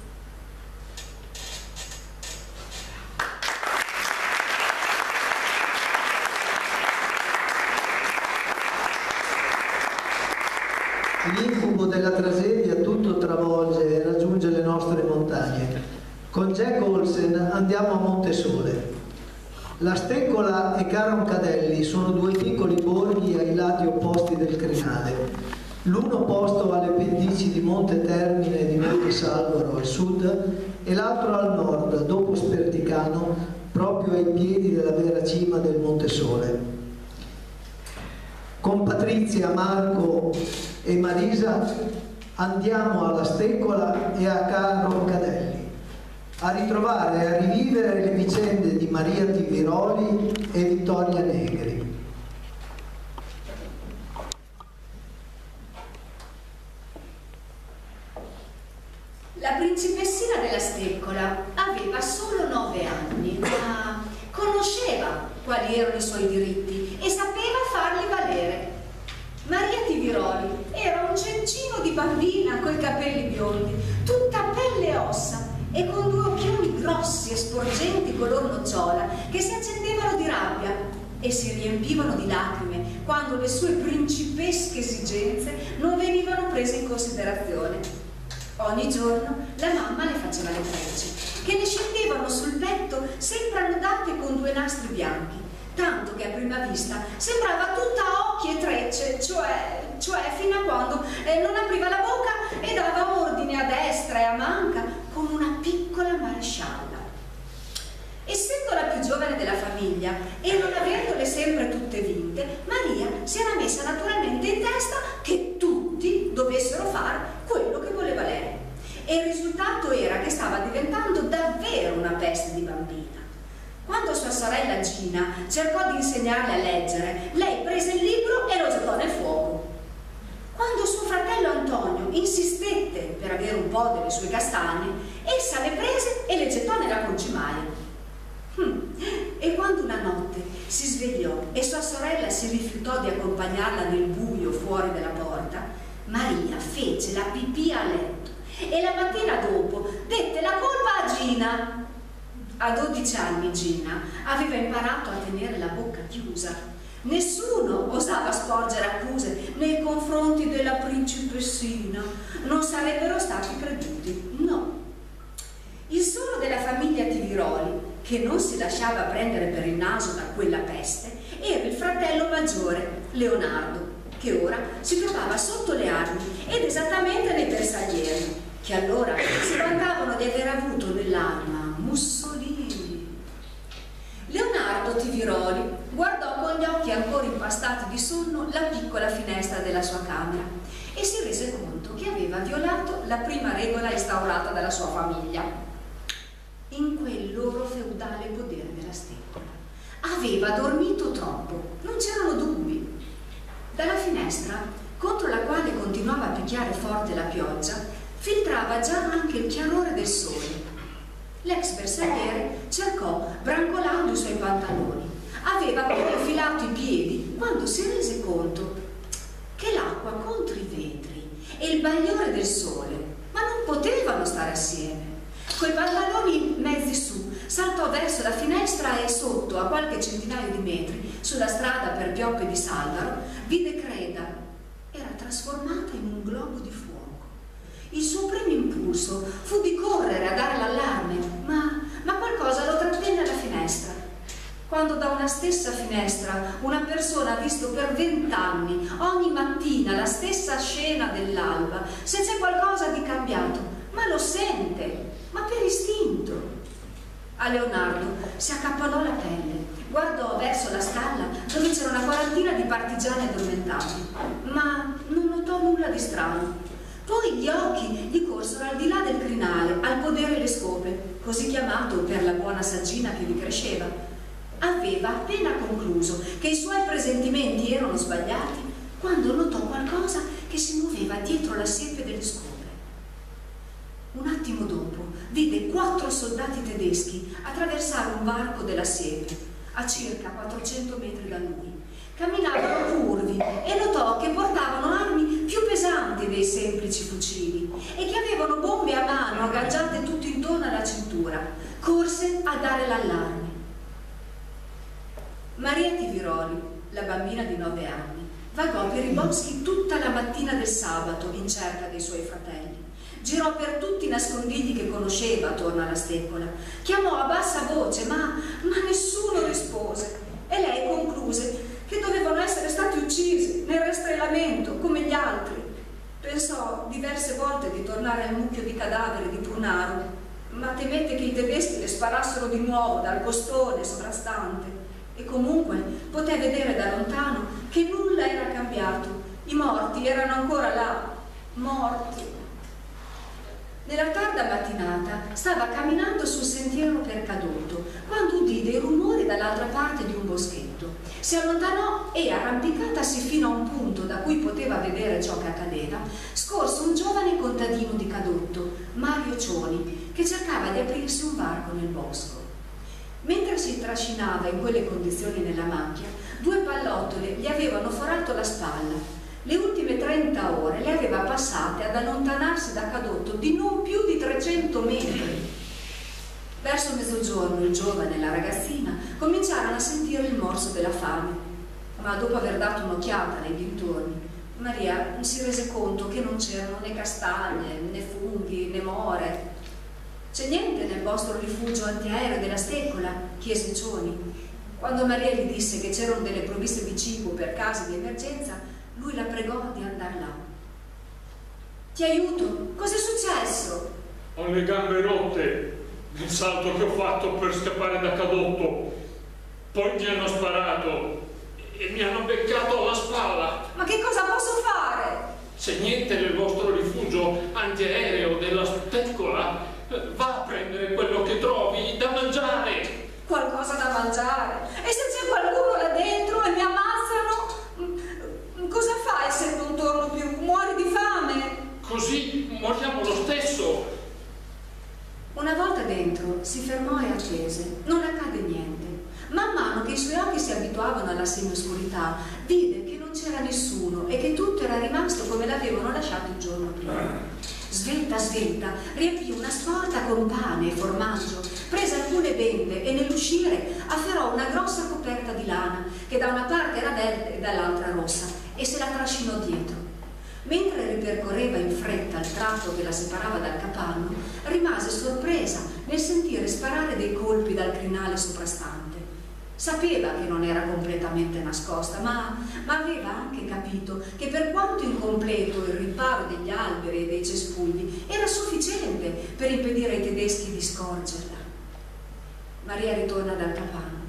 L'incubo della tragedia tutto travolge e raggiunge le nostre montagne. Con Jack Olsen andiamo a Montesole. La Steccola e Caroncadelli sono due piccoli borghi ai lati opposti del crinale, l'uno posto alle pendici di Monte Termine e di Monte Salvaro al sud e l'altro al nord, dopo Sperticano, proprio ai piedi della vera cima del Monte Sole. Con Patrizia, Marco e Marisa andiamo alla Steccola e a Caroncadelli. A ritrovare e a rivivere le vicende di Maria Tiviroli e Vittoria Negri. La principessina della Steccola aveva solo nove anni, ma conosceva quali erano i suoi diritti e sapeva farli valere. Maria Tiviroli era un cencino di bambina coi capelli biondi, tutta pelle e ossa e con due occhioni grossi e sporgenti color nocciola che si accendevano di rabbia e si riempivano di lacrime quando le sue principesche esigenze non venivano prese in considerazione. Ogni giorno la mamma le faceva le trecce, che le scendevano sul petto sempre annodate con due nastri bianchi, tanto che a prima vista sembrava tutta occhi e trecce, cioè, cioè fino a quando eh, non apriva la bocca e dava ordine a destra e a manca come una piccola marescialla. Essendo la più giovane della famiglia e non avendole sempre tutte vinte, Maria si era messa naturalmente in testa che tutti dovessero fare quello che voleva lei. E il risultato era che stava diventando davvero una peste di bambina. Quando sua sorella Gina cercò di insegnarle a leggere, lei prese il libro e lo gettò nel fuoco. Quando suo fratello Antonio insistette per avere un po' delle sue castagne, essa le prese e le gettò nella concimaia. Hmm. E quando una notte si svegliò e sua sorella si rifiutò di accompagnarla nel buio fuori dalla porta, Maria fece la pipì a letto e la mattina dopo dette la colpa a Gina. A 12 anni Gina aveva imparato a tenere la bocca chiusa. Nessuno osava sporgere accuse nei confronti della principessina. Non sarebbero stati creduti, no. Il solo della famiglia Tiviroli che non si lasciava prendere per il naso da quella peste, era il fratello maggiore, Leonardo, che ora si trovava sotto le armi ed esattamente nei bersaglieri, che allora si vantavano di aver avuto nell'anima Mussolini. Leonardo Tiviroli guardò con gli occhi ancora impastati di sonno la piccola finestra della sua camera e si rese conto che aveva violato la prima regola instaurata dalla sua famiglia in quel loro feudale podere della steppola. Aveva dormito troppo, non c'erano dubbi. Dalla finestra, contro la quale continuava a picchiare forte la pioggia, filtrava già anche il chiarore del sole. L'ex bersagliere cercò brancolando i suoi pantaloni. Aveva appena infilato i piedi quando si rese conto che l'acqua contro i vetri e il bagliore del sole, ma non potevano stare assieme. Coi pantaloni mezzi su, saltò verso la finestra e sotto, a qualche centinaio di metri, sulla strada per Pioppe di Salvaro, vide Creda. Era trasformata in un globo di fuoco. Il suo primo impulso fu di correre a dare l'allarme, ma, ma qualcosa lo trattenne alla finestra. Quando da una stessa finestra una persona ha visto per vent'anni, ogni mattina, la stessa scena dell'alba, se c'è qualcosa di cambiato, ma lo sente, ma per istinto. A Leonardo si accapponò la pelle, guardò verso la stalla dove c'era una quarantina di partigiani addormentati, ma non notò nulla di strano. Poi gli occhi gli corsero al di là del crinale, al podere le scope, così chiamato per la buona saggina che gli cresceva. Aveva appena concluso che i suoi presentimenti erano sbagliati quando notò qualcosa che si muoveva dietro la siepe delle scope. Un attimo dopo vide quattro soldati tedeschi attraversare un varco della siepe a circa 400 metri da lui. Camminavano curvi e notò che portavano armi più pesanti dei semplici fucili e che avevano bombe a mano agganciate tutto intorno alla cintura. Corse a dare l'allarme. Maria Tiviroli, la bambina di nove anni, vagò per i boschi tutta la mattina del sabato in cerca dei suoi fratelli. Girò per tutti i nascondigli che conosceva attorno alla steppola. Chiamò a bassa voce, ma, ma nessuno rispose. E lei concluse che dovevano essere stati uccisi nel rastrellamento, come gli altri. Pensò diverse volte di tornare al mucchio di cadaveri di Prunaro, ma temette che i tedeschi le sparassero di nuovo dal costone sovrastante. E comunque poté vedere da lontano che nulla era cambiato. I morti erano ancora là, morti. Nella tarda mattinata stava camminando sul sentiero per Cadotto quando udì dei rumori dall'altra parte di un boschetto. Si allontanò e, arrampicatasi fino a un punto da cui poteva vedere ciò che accadeva, scorse un giovane contadino di Cadotto, Mario Cioni, che cercava di aprirsi un varco nel bosco. Mentre si trascinava in quelle condizioni nella macchia, due pallottole gli avevano forato la spalla le ultime 30 ore le aveva passate ad allontanarsi da Cadotto di non più di 300 metri. Verso mezzogiorno il giovane e la ragazzina cominciarono a sentire il morso della fame, ma dopo aver dato un'occhiata nei dintorni, Maria si rese conto che non c'erano né castagne, né funghi, né more. C'è niente nel vostro rifugio antiaereo della stecola? chiese Cioni. Quando Maria gli disse che c'erano delle provviste di cibo per casi di emergenza, lui la pregò di andare là. Ti aiuto? Cos'è successo? Ho le gambe rotte nel salto che ho fatto per scappare da Cadotto. Poi mi hanno sparato e mi hanno beccato alla spalla. Ma che cosa posso fare? Se niente nel vostro rifugio antiaereo della steccola, va a prendere quello che trovi da mangiare. Qualcosa da mangiare? E se c'è qualcuno là dentro e mi ammazzano? Cosa fai se non torno più? Muori di fame? Così moriamo lo stesso. Una volta dentro si fermò e accese. Non accade niente. Man mano che i suoi occhi si abituavano alla semioscurità, vide che non c'era nessuno e che tutto era rimasto come l'avevano lasciato il giorno prima. Svelta, svelta, riempì una sporta con pane e formaggio, prese alcune bende e nell'uscire afferrò una grossa coperta di lana che da una parte era verde e dall'altra rossa e se la trascinò dietro. Mentre ripercorreva in fretta il tratto che la separava dal capanno, rimase sorpresa nel sentire sparare dei colpi dal crinale soprastante. Sapeva che non era completamente nascosta, ma, ma, aveva anche capito che per quanto incompleto il riparo degli alberi e dei cespugli era sufficiente per impedire ai tedeschi di scorgerla. Maria ritorna dal capanno.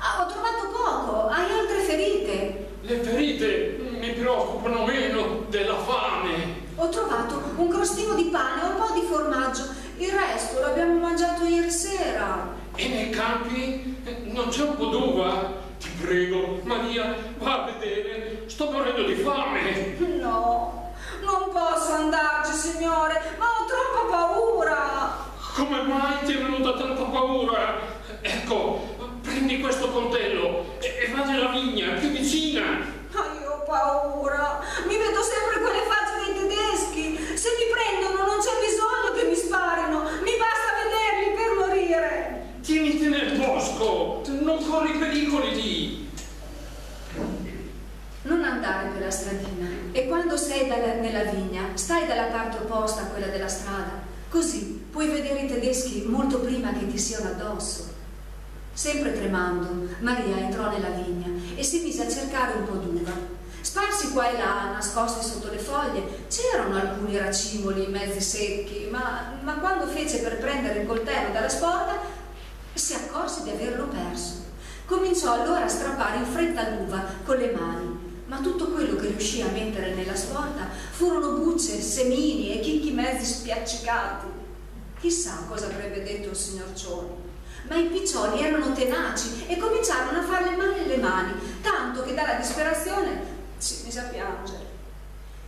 Ah, ho trovato poco, hai altre ferite? Le ferite mi preoccupano meno della fame. Ho trovato un crostino di pane e un po' di formaggio. Il resto l'abbiamo mangiato ieri sera. E nei campi non c'è un po' d'uva? Ti prego, Maria, va a vedere. Sto morendo di fame. No, non posso andarci, signore, ma ho troppa paura. Come mai ti è venuta tanta paura? Ecco, prendi questo coltello e, e va nella vigna più vicina. Ah, io ho paura. Mi vedo sempre quelle facce dei tedeschi. Se mi prendono non c'è bisogno che mi sparino. Mi basta vederli per morire. Tieniti nel bosco. Non corri pericoli lì. Non andare per la stradina e quando sei dalla, nella vigna stai dalla parte opposta a quella della strada. Così puoi vedere i tedeschi molto prima che ti siano addosso. Sempre tremando, Maria entrò nella vigna e si mise a cercare un po' d'uva. Sparsi qua e là, nascosti sotto le foglie, c'erano alcuni racimoli mezzi secchi, ma, ma quando fece per prendere il coltello dalla sporta, si accorse di averlo perso. Cominciò allora a strappare in fretta l'uva con le mani, ma tutto quello che riuscì a mettere nella sporta furono bucce, semini e chicchi mezzi spiaccicati. Chissà cosa avrebbe detto il signor Cioni ma i piccioni erano tenaci e cominciarono a farle male le mani, tanto che dalla disperazione si mise a piangere.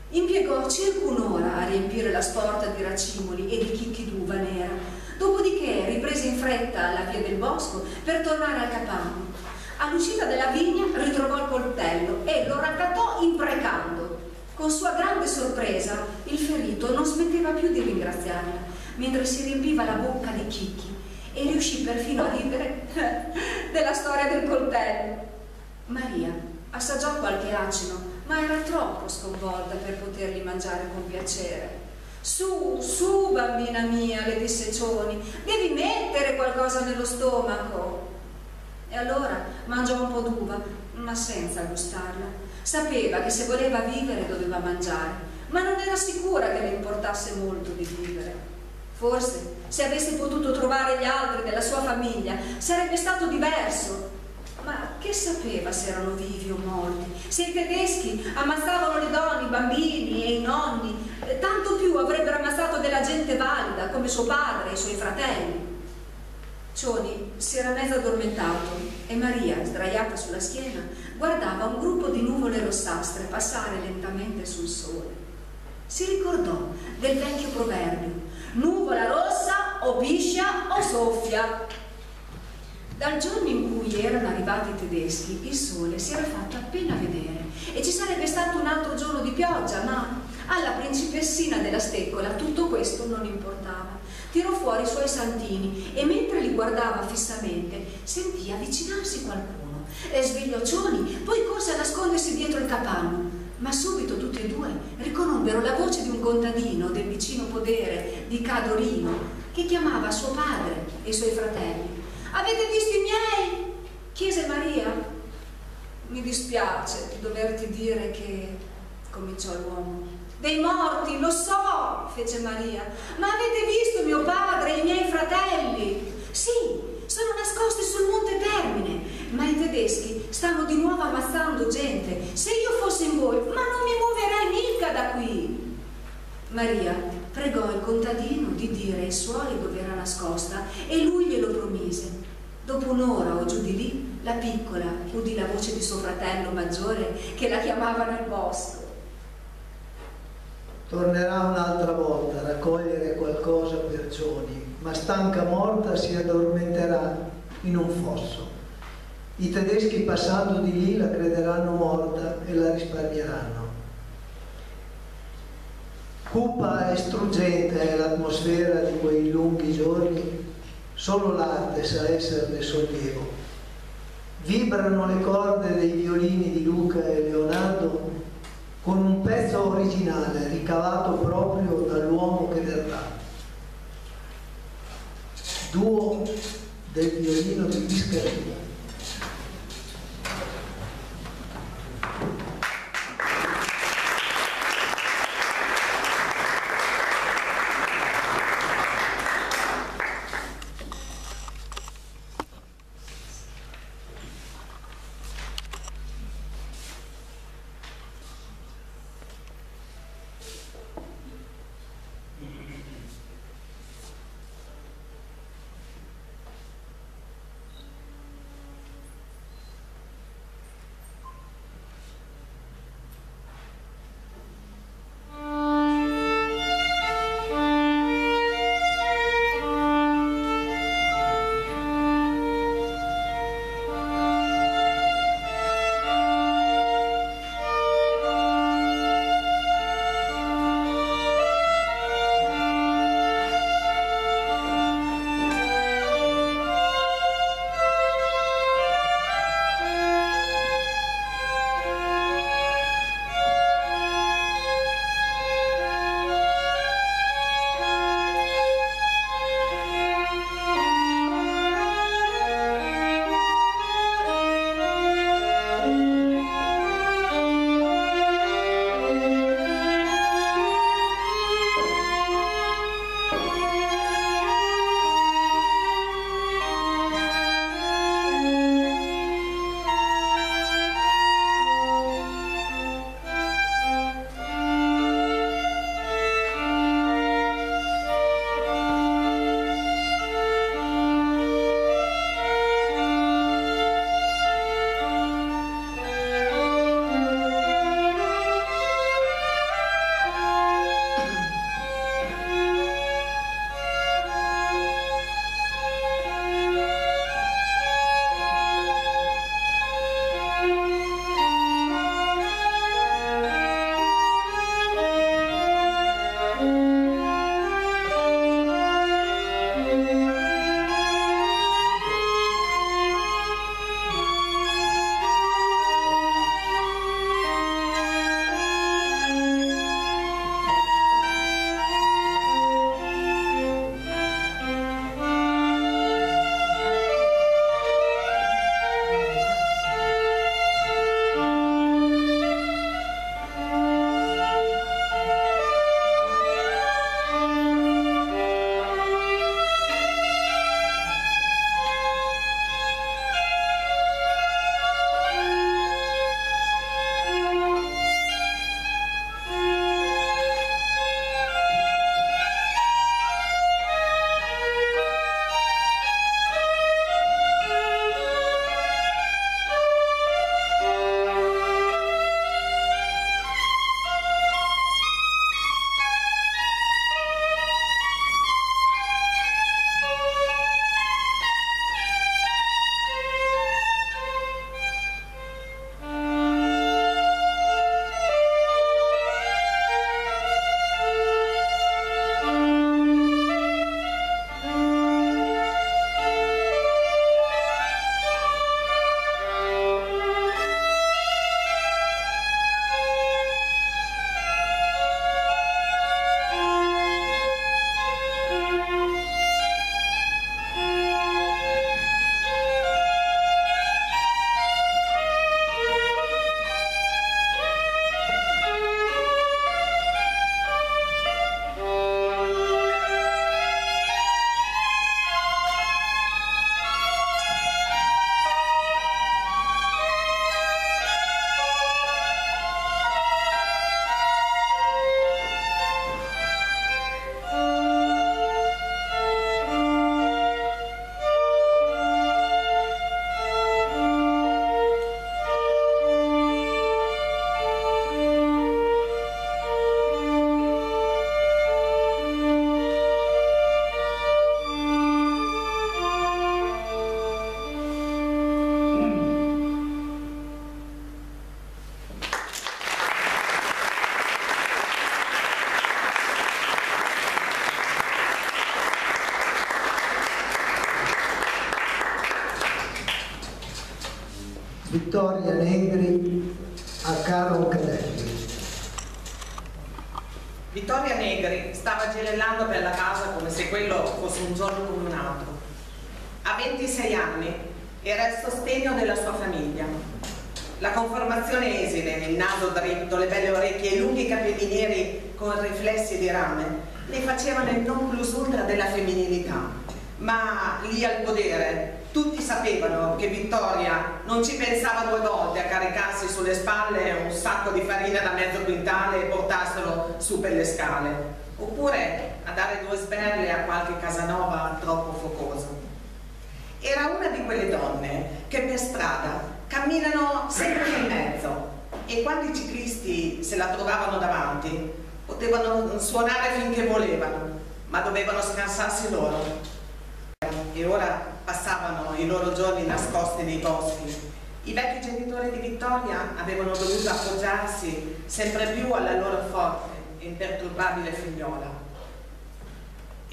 Impiegò circa un'ora a riempire la sporta di racimoli e di chicchi d'uva nera, dopodiché riprese in fretta la via del bosco per tornare al capanno. All'uscita della vigna ritrovò il coltello e lo raccattò imprecando. Con sua grande sorpresa il ferito non smetteva più di ringraziarla, mentre si riempiva la bocca di chicchi e riuscì perfino a ridere della storia del coltello. Maria assaggiò qualche acino, ma era troppo sconvolta per poterli mangiare con piacere. Su, su, bambina mia, le disse Cioni, devi mettere qualcosa nello stomaco. E allora mangiò un po' d'uva, ma senza gustarla. Sapeva che se voleva vivere doveva mangiare, ma non era sicura che le importasse molto di vivere. Forse, se avesse potuto trovare gli altri della sua famiglia, sarebbe stato diverso. ma che sapeva se erano vivi o morti? Se i tedeschi ammazzavano le donne, i bambini e i nonni, eh, tanto più avrebbero ammazzato della gente valida come suo padre e i suoi fratelli. Cioni si era mezzo addormentato e Maria, sdraiata sulla schiena, guardava un gruppo di nuvole rossastre passare lentamente sul sole. Si ricordò del vecchio proverbio, nuvola rossa o piscia o soffia. Dal giorno in cui erano arrivati i tedeschi, il sole si era fatto appena vedere e ci sarebbe stato un altro giorno di pioggia, ma alla principessina della steccola tutto questo non importava. Tirò fuori i suoi santini e mentre li guardava fissamente sentì avvicinarsi qualcuno. E sveglioccioni, poi corse a nascondersi dietro il capanno. Ma subito tutti e due riconobbero la voce di un contadino del vicino podere di Cadorino che chiamava suo padre e i suoi fratelli. Avete visto i miei? chiese Maria. Mi dispiace di doverti dire che, cominciò l'uomo. Dei morti, lo so, fece Maria. Ma avete visto mio padre e i miei fratelli? Sì, sono nascosti sul monte Termine, ma i tedeschi stanno di nuovo ammazzando gente. Se io fossi in voi, ma non mi muoverei mica da qui. Maria pregò il contadino di dire ai suoi dove era nascosta e lui glielo promise. Dopo un'ora o giù di lì, la piccola udì la voce di suo fratello maggiore che la chiamava nel bosco. Tornerà un'altra volta a raccogliere qualcosa per Gioni, ma stanca morta si addormenterà in un fosso. I tedeschi passando di lì la crederanno morta e la risparmieranno. Cupa e struggente è l'atmosfera di quei lunghi giorni, solo l'arte sa esserne sollievo. Vibrano le corde dei violini di Luca e Leonardo con un pezzo originale ricavato proprio dall'uomo che verrà. Duo del violino di Biscardino. Vittoria Negri a Caro Cadelli. Vittoria Negri stava girellando per la casa come se quello fosse un giorno come un altro. A 26 anni era il sostegno della sua famiglia. La conformazione esile, il naso dritto, le belle orecchie e i lunghi capelli neri con riflessi di rame le facevano il non plus ultra della femminilità. Ma lì al podere tutti sapevano che Vittoria non ci pensava due volte a caricarsi sulle spalle un sacco di farina da mezzo quintale e portarselo su per le scale, oppure a dare due sberle a qualche casanova troppo focosa. Era una di quelle donne che per strada camminano sempre in mezzo e quando i ciclisti se la trovavano davanti potevano suonare finché volevano, ma dovevano scansarsi loro e ora passavano i loro giorni nascosti nei boschi. I vecchi genitori di Vittoria avevano dovuto appoggiarsi sempre più alla loro forte e imperturbabile figliola.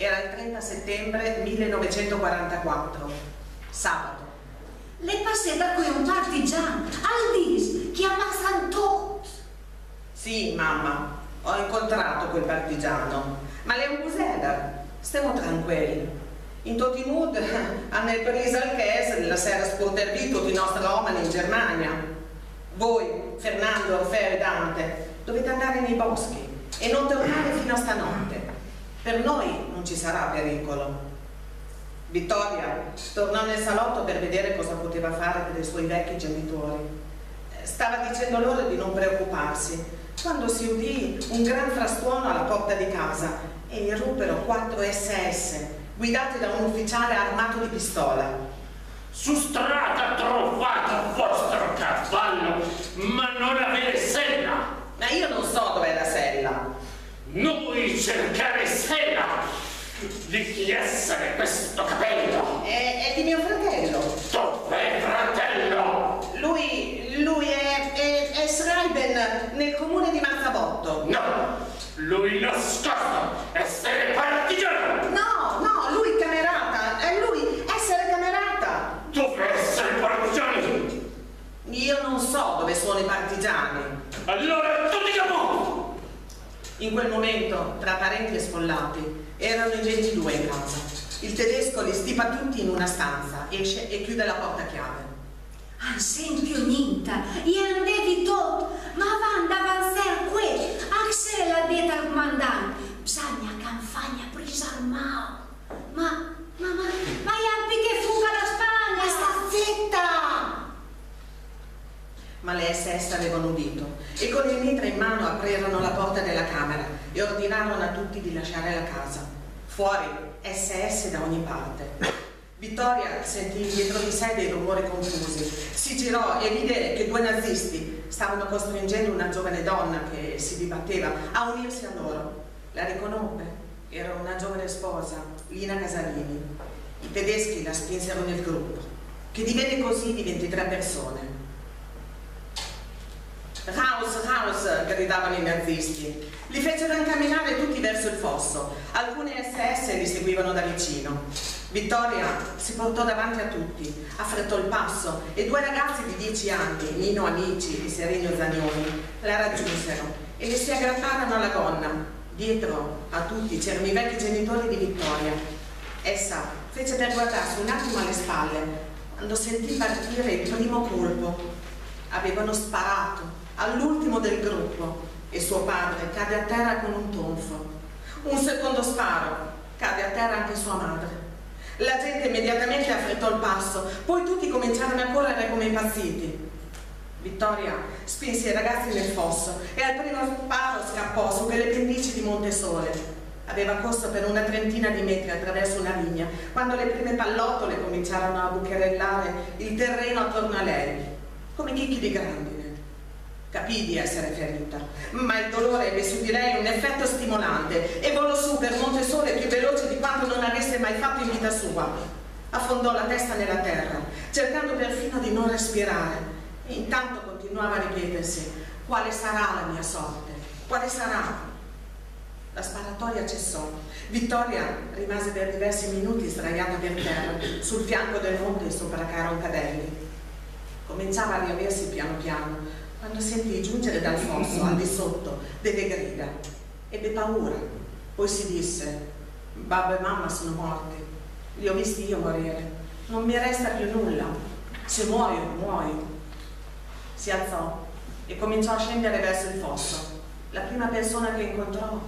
Era il 30 settembre 1944, sabato. Le passé da qui un partigiano, Aldis, chiama tutti. Sì, mamma, ho incontrato quel partigiano, ma lei è un stiamo tranquilli. In tutti i mood hanno preso il case la sera sportervi tutti i nostri uomini in Germania. Voi, Fernando, Fer e Dante, dovete andare nei boschi e non tornare fino a stanotte. Per noi non ci sarà pericolo. Vittoria tornò nel salotto per vedere cosa poteva fare per i suoi vecchi genitori. Stava dicendo loro di non preoccuparsi, quando si udì un gran frastuono alla porta di casa e irruppero quattro SS guidati da un ufficiale armato di pistola. Su strada trovate il vostro cavallo, ma non avete sella. Ma io non so sella. Noi cercare sella. Di chi essere questo capello? È, è di mio fratello. Dov'è fratello? Lui, lui è, è, è Schreiben nel comune di Marzabotto. No, lui nascosto, essere partigiano. No, no, lui camerata, è lui essere camerata. Dove essere partigiani? Io non so dove sono i partigiani. Allora! In quel momento, tra parenti e sfollati, erano in 22 in casa. Il tedesco li stipa tutti in una stanza, esce e chiude la porta a chiave. Non sent più niente, gli andevi tutto, ma vanda avanzare qui, Axel ha detto al comandante, bisogna campagna prisarmao. Ma, ma, ma, ma appi che fuga la Spagna! Ma sta zitta! Ma le SS avevano udito e con il mitra in mano aprirono la porta della camera e ordinarono a tutti di lasciare la casa. Fuori SS da ogni parte. Vittoria sentì dietro di sé dei rumori confusi. Si girò e vide che due nazisti stavano costringendo una giovane donna che si dibatteva a unirsi a loro. La riconobbe. Era una giovane sposa, Lina Casalini. I tedeschi la spinsero nel gruppo, che divenne così di 23 persone. Raus, raus, gridavano i nazisti. Li fecero incamminare tutti verso il fosso. Alcune SS li seguivano da vicino. Vittoria si portò davanti a tutti, affrettò il passo e due ragazzi di dieci anni, Nino Amici e Sereno Zagnoni, la raggiunsero e le si aggrapparono alla gonna. Dietro a tutti c'erano i vecchi genitori di Vittoria. Essa fece per guardarsi un attimo alle spalle quando sentì partire il primo colpo. Avevano sparato all'ultimo del gruppo e suo padre cade a terra con un tonfo. Un secondo sparo, cade a terra anche sua madre. La gente immediatamente affrettò il passo, poi tutti cominciarono a correre come impazziti. Vittoria spinse i ragazzi nel fosso e al primo sparo scappò su quelle pendici di Montesole. Aveva corso per una trentina di metri attraverso una vigna quando le prime pallottole cominciarono a bucherellare il terreno attorno a lei, come chicchi di grandine. Capì di essere ferita, ma il dolore ebbe su di lei un effetto stimolante e volò su per Montesole più veloce di quanto non avesse mai fatto in vita sua. Affondò la testa nella terra, cercando perfino di non respirare, e intanto continuava a ripetersi, quale sarà la mia sorte? Quale sarà? La sparatoria cessò. Vittoria rimase per diversi minuti sdraiata per terra, sul fianco del monte sopra Caroncadelli. Cominciava a riaversi piano piano quando sentì giungere dal fosso al di sotto delle grida. Ebbe paura, poi si disse, babbo e mamma sono morti, li ho visti io morire, non mi resta più nulla, se muoio, muoio. Si alzò e cominciò a scendere verso il fosso. La prima persona che incontrò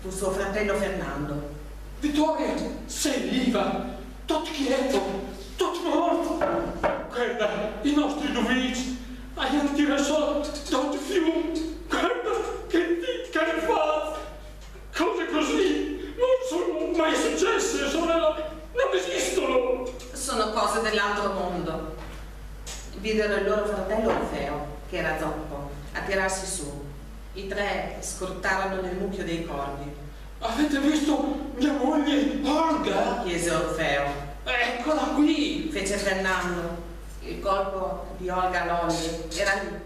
fu suo fratello Fernando. Vittoria, sei viva, tot quieto, tot morto. Guarda, i nostri dovici, abbiamo tirato tot fiume. Guarda, che ti che ne fa? Cose così non sono mai successe, sorella, non esistono. Sono cose dell'altro mondo. Videro il loro fratello Orfeo, che era zoppo, a tirarsi su. I tre scruttarono nel mucchio dei corvi. Avete visto mia moglie Olga? Chiese Orfeo. Eccola qui! Fece Fernando. Il colpo di Olga Lolli era lì,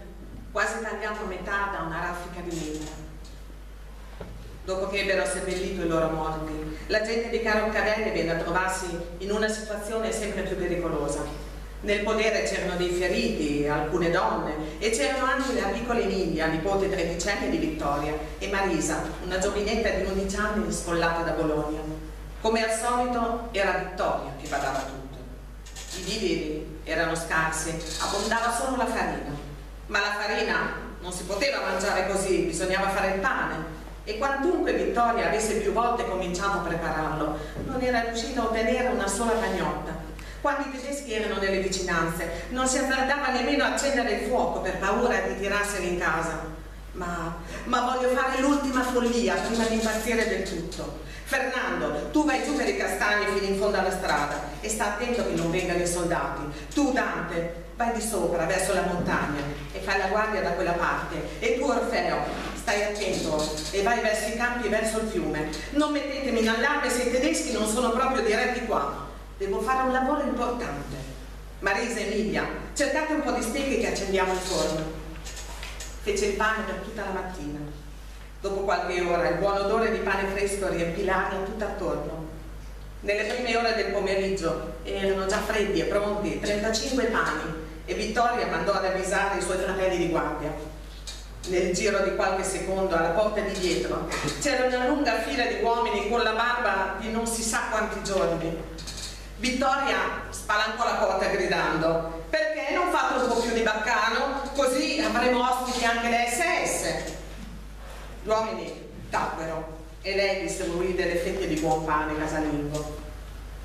quasi tagliato a metà da una raffica di lepre. Dopo che ebbero seppellito i loro morti, la gente di Caroccadelli venne a trovarsi in una situazione sempre più pericolosa. Nel podere c'erano dei feriti, alcune donne, e c'erano anche la piccola Emilia, nipote tredicenne di Vittoria, e Marisa, una giovinetta di 11 anni scollata da Bologna. Come al solito era Vittoria che badava tutto. I viveri erano scarsi, abbondava solo la farina. Ma la farina non si poteva mangiare così, bisognava fare il pane. E quantunque Vittoria avesse più volte cominciato a prepararlo, non era riuscita a ottenere una sola pagnotta. Quando i tedeschi erano nelle vicinanze, non si azzardava nemmeno a accendere il fuoco per paura di tirarsene in casa. Ma, ma voglio fare l'ultima follia prima di impazzire del tutto. Fernando, tu vai giù per i castagni fino in fondo alla strada e sta attento che non vengano i soldati. Tu, Dante, vai di sopra, verso la montagna e fai la guardia da quella parte. E tu, Orfeo, stai attento e vai verso i campi e verso il fiume. Non mettetemi in allarme se i tedeschi non sono proprio diretti qua. Devo fare un lavoro importante. Marisa, Emilia, cercate un po' di stecche che accendiamo il forno. Fece il pane per tutta la mattina. Dopo qualche ora il buon odore di pane fresco riempì l'aria tutta attorno. Nelle prime ore del pomeriggio erano già freddi e pronti 35 pani e Vittoria mandò ad avvisare i suoi fratelli di guardia. Nel giro di qualche secondo alla porta di dietro c'era una lunga fila di uomini con la barba di non si sa quanti giorni. Vittoria spalancò la porta gridando perché non fate un po' di baccano così avremo ospiti anche le SS. Gli uomini tacquero e lei disse lui delle fette di buon pane casalingo.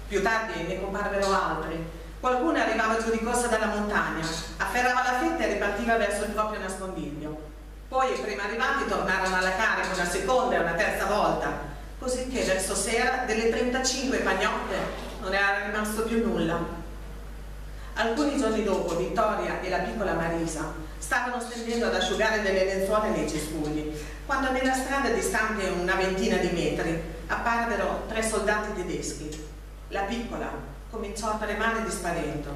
Più tardi ne comparvero altri. Qualcuno arrivava giù di corsa dalla montagna, afferrava la fetta e ripartiva verso il proprio nascondiglio. Poi i primi arrivati tornarono alla carica una seconda e una terza volta, così che verso sera delle 35 pagnotte non era rimasto più nulla. Alcuni giorni dopo Vittoria e la piccola Marisa stavano stendendo ad asciugare delle lenzuola nei cespugli, quando nella strada distante una ventina di metri apparvero tre soldati tedeschi. La piccola cominciò a tremare di spavento.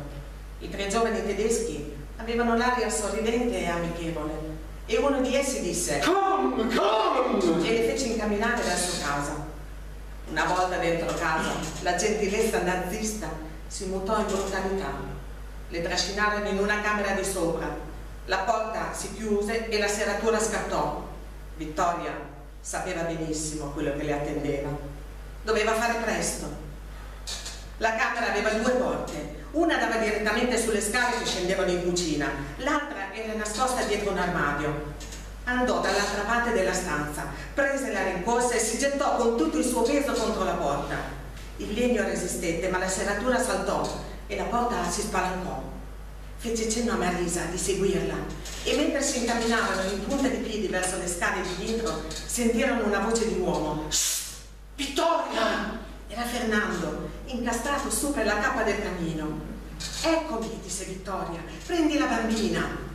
I tre giovani tedeschi avevano l'aria sorridente e amichevole e uno di essi disse Come, come! e le fece incamminare verso casa. Una volta dentro casa, la gentilezza nazista si mutò in brutalità. Le trascinarono in una camera di sopra. La porta si chiuse e la serratura scattò. Vittoria sapeva benissimo quello che le attendeva. Doveva fare presto. La camera aveva due porte. Una dava direttamente sulle scale che scendevano in cucina, l'altra era nascosta dietro un armadio. Andò dall'altra parte della stanza, prese la rincorsa e si gettò con tutto il suo peso contro la porta. Il legno resistette, ma la serratura saltò e la porta si spalancò. Fece cenno a Marisa di seguirla e mentre si incamminavano in punta di piedi verso le scale di dietro, sentirono una voce di uomo. Shh! Vittoria! Era Fernando, incastrato per la cappa del camino. Eccomi, disse Vittoria, prendi la bambina.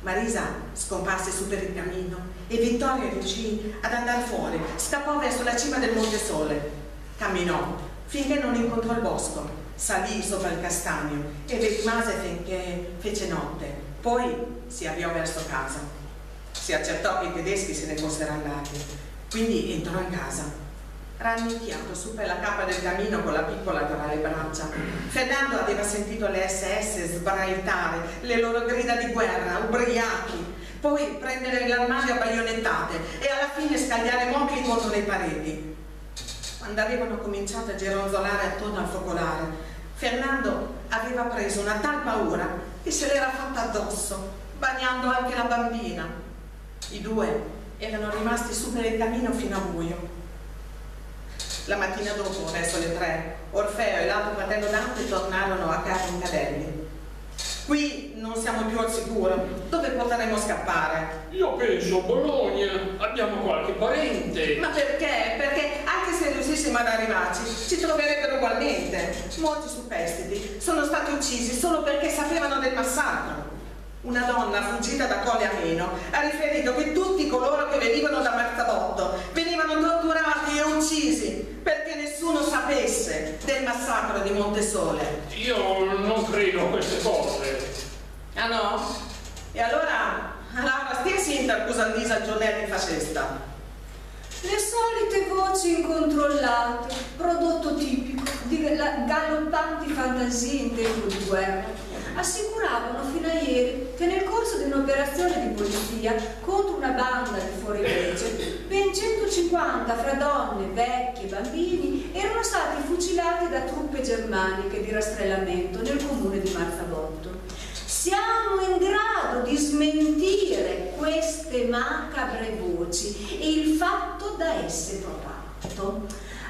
Marisa scomparse su per il camino e Vittoria riuscì ad andare fuori, scappò verso la cima del Monte Sole. Camminò finché non incontrò il bosco, salì sopra il castagno e rimase finché fece notte. Poi si avviò verso casa. Si accertò che i tedeschi se ne fossero andati, quindi entrò in casa. Rannicchiato su per la cappa del camino con la piccola tra le braccia. Fernando aveva sentito le SS sbraitare le loro grida di guerra, ubriachi, poi prendere l'armadio a baionettate e alla fine scagliare mobili contro le pareti. Quando avevano cominciato a gironzolare attorno al focolare, Fernando aveva preso una tal paura che se l'era fatta addosso, bagnando anche la bambina. I due erano rimasti su per il camino fino a buio. La mattina dopo, verso le tre, Orfeo e l'altro fratello Dante tornarono a casa in cadelli. Qui non siamo più al sicuro. Dove potremo scappare? Io penso Bologna, abbiamo qualche parente. Ma perché? Perché anche se riuscissimo ad arrivarci, ci troverebbero ugualmente. Molti superstiti sono stati uccisi solo perché sapevano del massacro. Una donna fuggita da Colle Ameno ha riferito che tutti coloro che venivano da Marzabotto venivano torturati e uccisi perché nessuno sapesse del massacro di Montesole. Io non credo a queste cose. Ah no? E allora, Laura, stiesi intercusandisa al giornale di fascista. Le solite voci incontrollate, prodotto tipico di galoppanti fantasie in tempo di guerra assicuravano fino a ieri che nel corso di un'operazione di polizia contro una banda di fuorilegge ben 150 fra donne, vecchi e bambini erano stati fucilati da truppe germaniche di rastrellamento nel comune di Marzabotto. Siamo in grado di smentire queste macabre voci e il fatto da esse provato.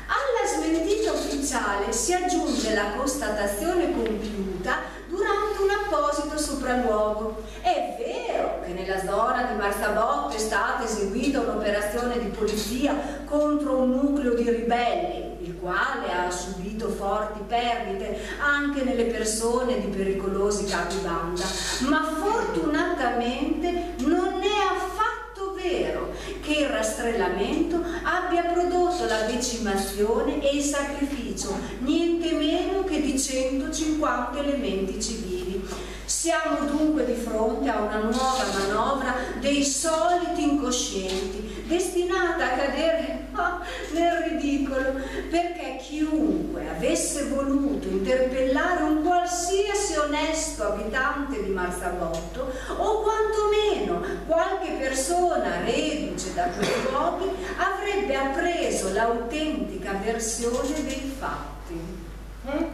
Alla smentita ufficiale si aggiunge la constatazione compiuta durante un apposito sopralluogo. È vero che nella zona di Marzabotto è stata eseguita un'operazione di polizia contro un nucleo di ribelli, quale ha subito forti perdite anche nelle persone di pericolosi capi banda, ma fortunatamente non è affatto vero che il rastrellamento abbia prodotto la decimazione e il sacrificio niente meno che di 150 elementi civili. Siamo dunque di fronte a una nuova manovra dei soliti incoscienti, destinata a cadere oh, nel ridicolo, perché chiunque avesse voluto interpellare un qualsiasi onesto abitante di Marzabotto, o quantomeno qualche persona reduce da quei luoghi, avrebbe appreso l'autentica versione dei fatti. Mm?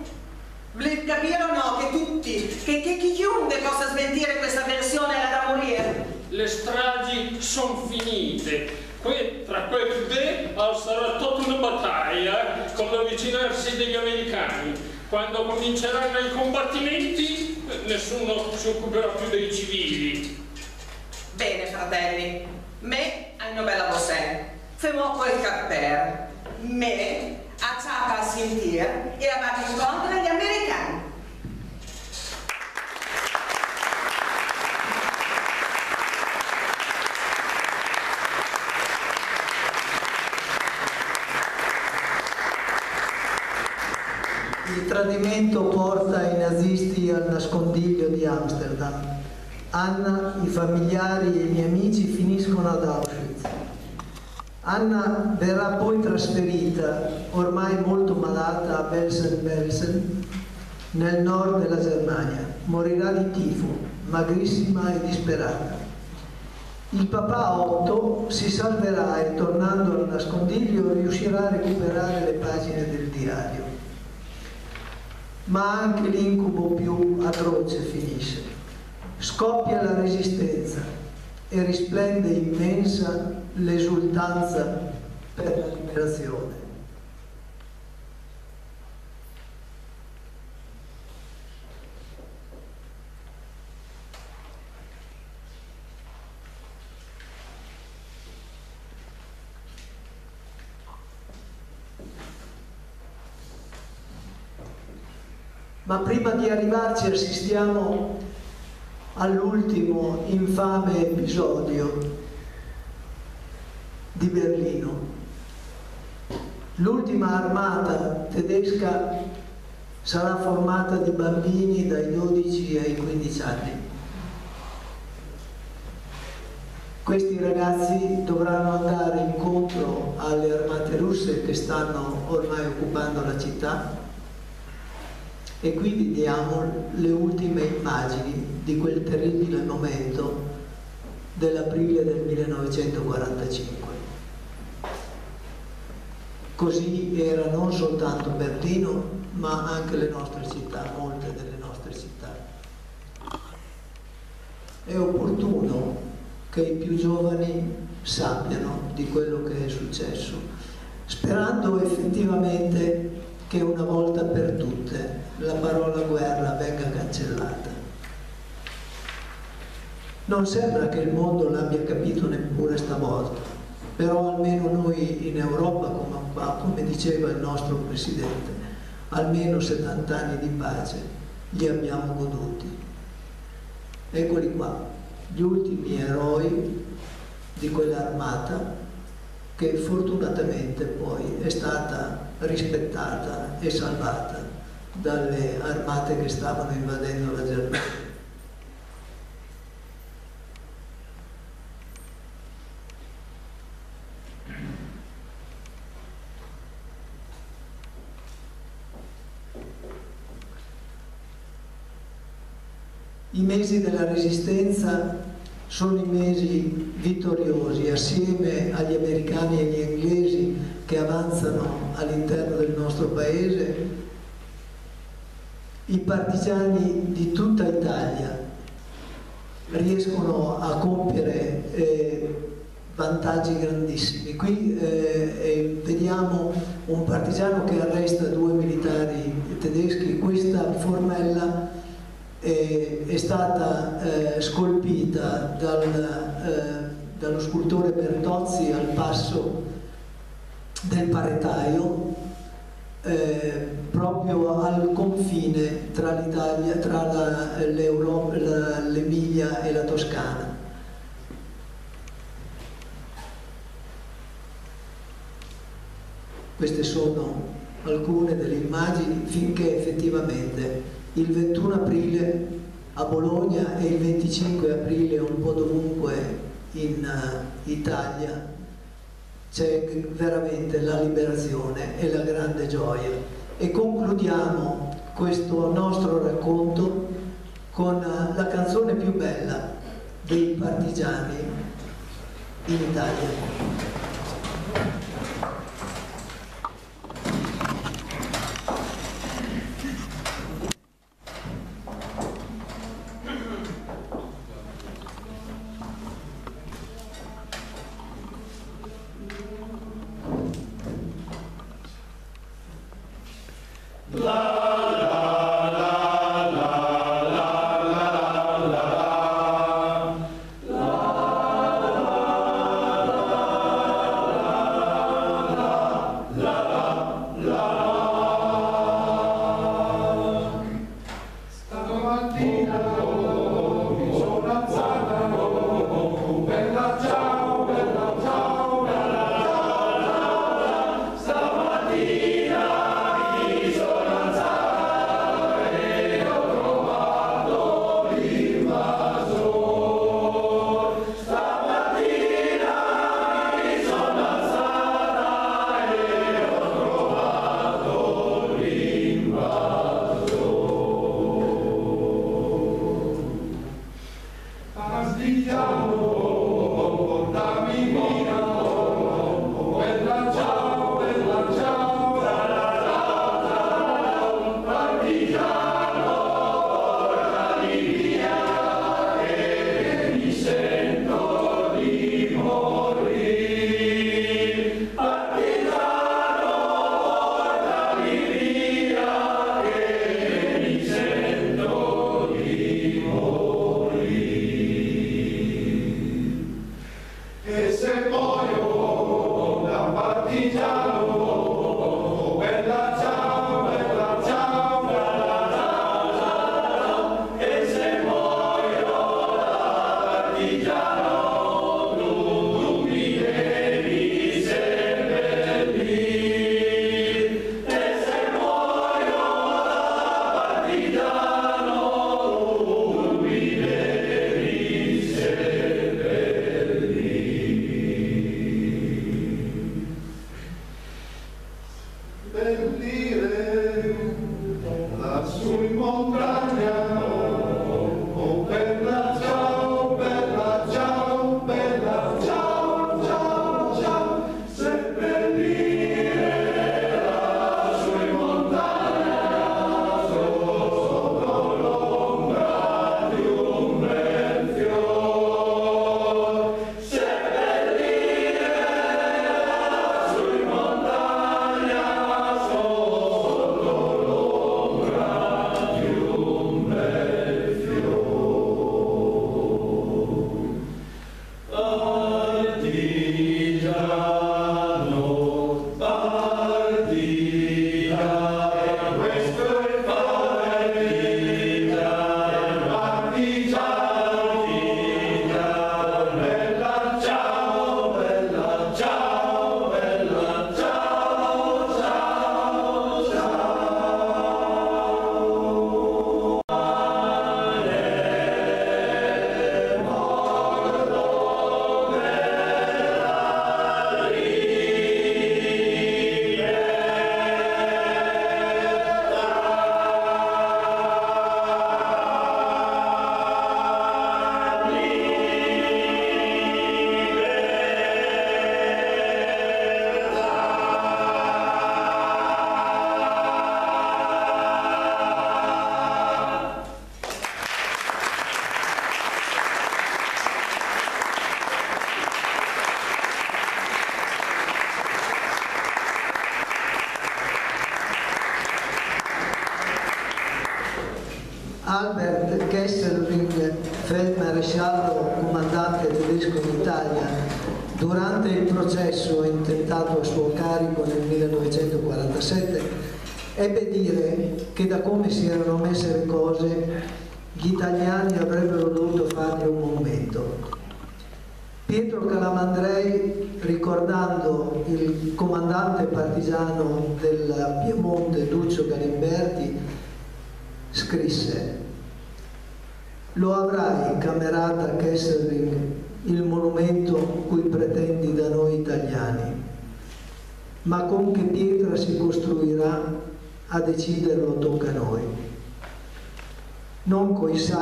Volete capire o no che tutti, che, che chiunque possa smentire questa versione era da morire? Le stragi sono finite. Qui, tra quel due sarà tutta una battaglia con l'avvicinarsi degli americani. Quando cominceranno i combattimenti, nessuno si occuperà più dei civili. Bene, fratelli, me hanno bella bossè. Femo quel capper. Me acciata a sentir e aveva incontro agli americani. Il tradimento porta i nazisti al nascondiglio di Amsterdam. Anna, i familiari e i miei amici finiscono ad Auschwitz. Anna verrà poi trasferita, ormai molto malata, a Belsen-Belsen, nel nord della Germania. Morirà di tifo, magrissima e disperata. Il papà Otto si salverà e tornando al nascondiglio riuscirà a recuperare le pagine del diario. Ma anche l'incubo più atroce finisce. Scoppia la resistenza e risplende immensa l'esultanza per la liberazione. Ma prima di arrivarci assistiamo all'ultimo infame episodio di Berlino. L'ultima armata tedesca sarà formata di bambini dai 12 ai 15 anni. Questi ragazzi dovranno andare incontro alle armate russe che stanno ormai occupando la città e qui vediamo le ultime immagini di quel terribile momento dell'aprile del 1945. Così era non soltanto Berlino, ma anche le nostre città, molte delle nostre città. È opportuno che i più giovani sappiano di quello che è successo, sperando effettivamente che una volta per tutte la parola guerra venga cancellata. Non sembra che il mondo l'abbia capito neppure stavolta, però almeno noi in Europa, come, diceva il nostro Presidente, almeno 70 anni di pace li abbiamo goduti. Eccoli qua, gli ultimi eroi di quell'armata che fortunatamente poi è stata rispettata e salvata dalle armate che stavano invadendo la Germania. I mesi della resistenza sono i mesi vittoriosi assieme agli americani e agli inglesi che avanzano all'interno del nostro paese, i partigiani di tutta Italia riescono a compiere eh, vantaggi grandissimi. Qui eh, eh, vediamo un partigiano che arresta due militari tedeschi, questa formella eh, è stata eh, scolpita dal, eh, dallo scultore Bertozzi al passo del paretaio eh, proprio al confine tra l'Italia, tra l'Emilia e la Toscana. Queste sono alcune delle immagini finché effettivamente il 21 aprile a Bologna e il 25 aprile un po' dovunque in uh, Italia c'è veramente la liberazione e la grande gioia. E concludiamo questo nostro racconto con uh, la canzone più bella dei partigiani in Italia.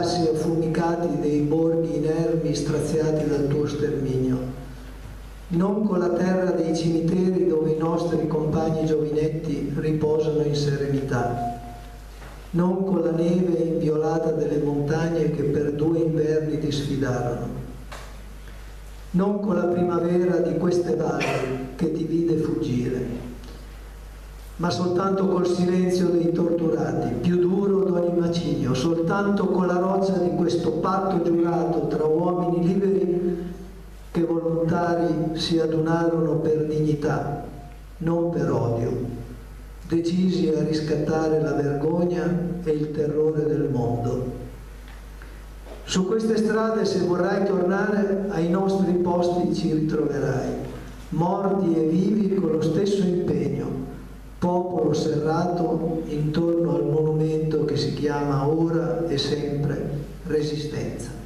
Sassi affumicati dei borghi inermi straziati dal tuo sterminio, non con la terra dei cimiteri dove i nostri compagni giovinetti riposano in serenità, non con la neve inviolata delle montagne che per due inverni ti sfidarono, non con la primavera di queste valli che ti vide fuggire. Ma soltanto col silenzio dei torturati, più duro d'ogni macigno, soltanto con la questo patto giurato tra uomini liberi che volontari si adunarono per dignità, non per odio, decisi a riscattare la vergogna e il terrore del mondo. Su queste strade, se vorrai tornare, ai nostri posti ci ritroverai, morti e vivi con lo stesso impegno, popolo serrato intorno al monumento che si chiama ora e sempre Resistenza.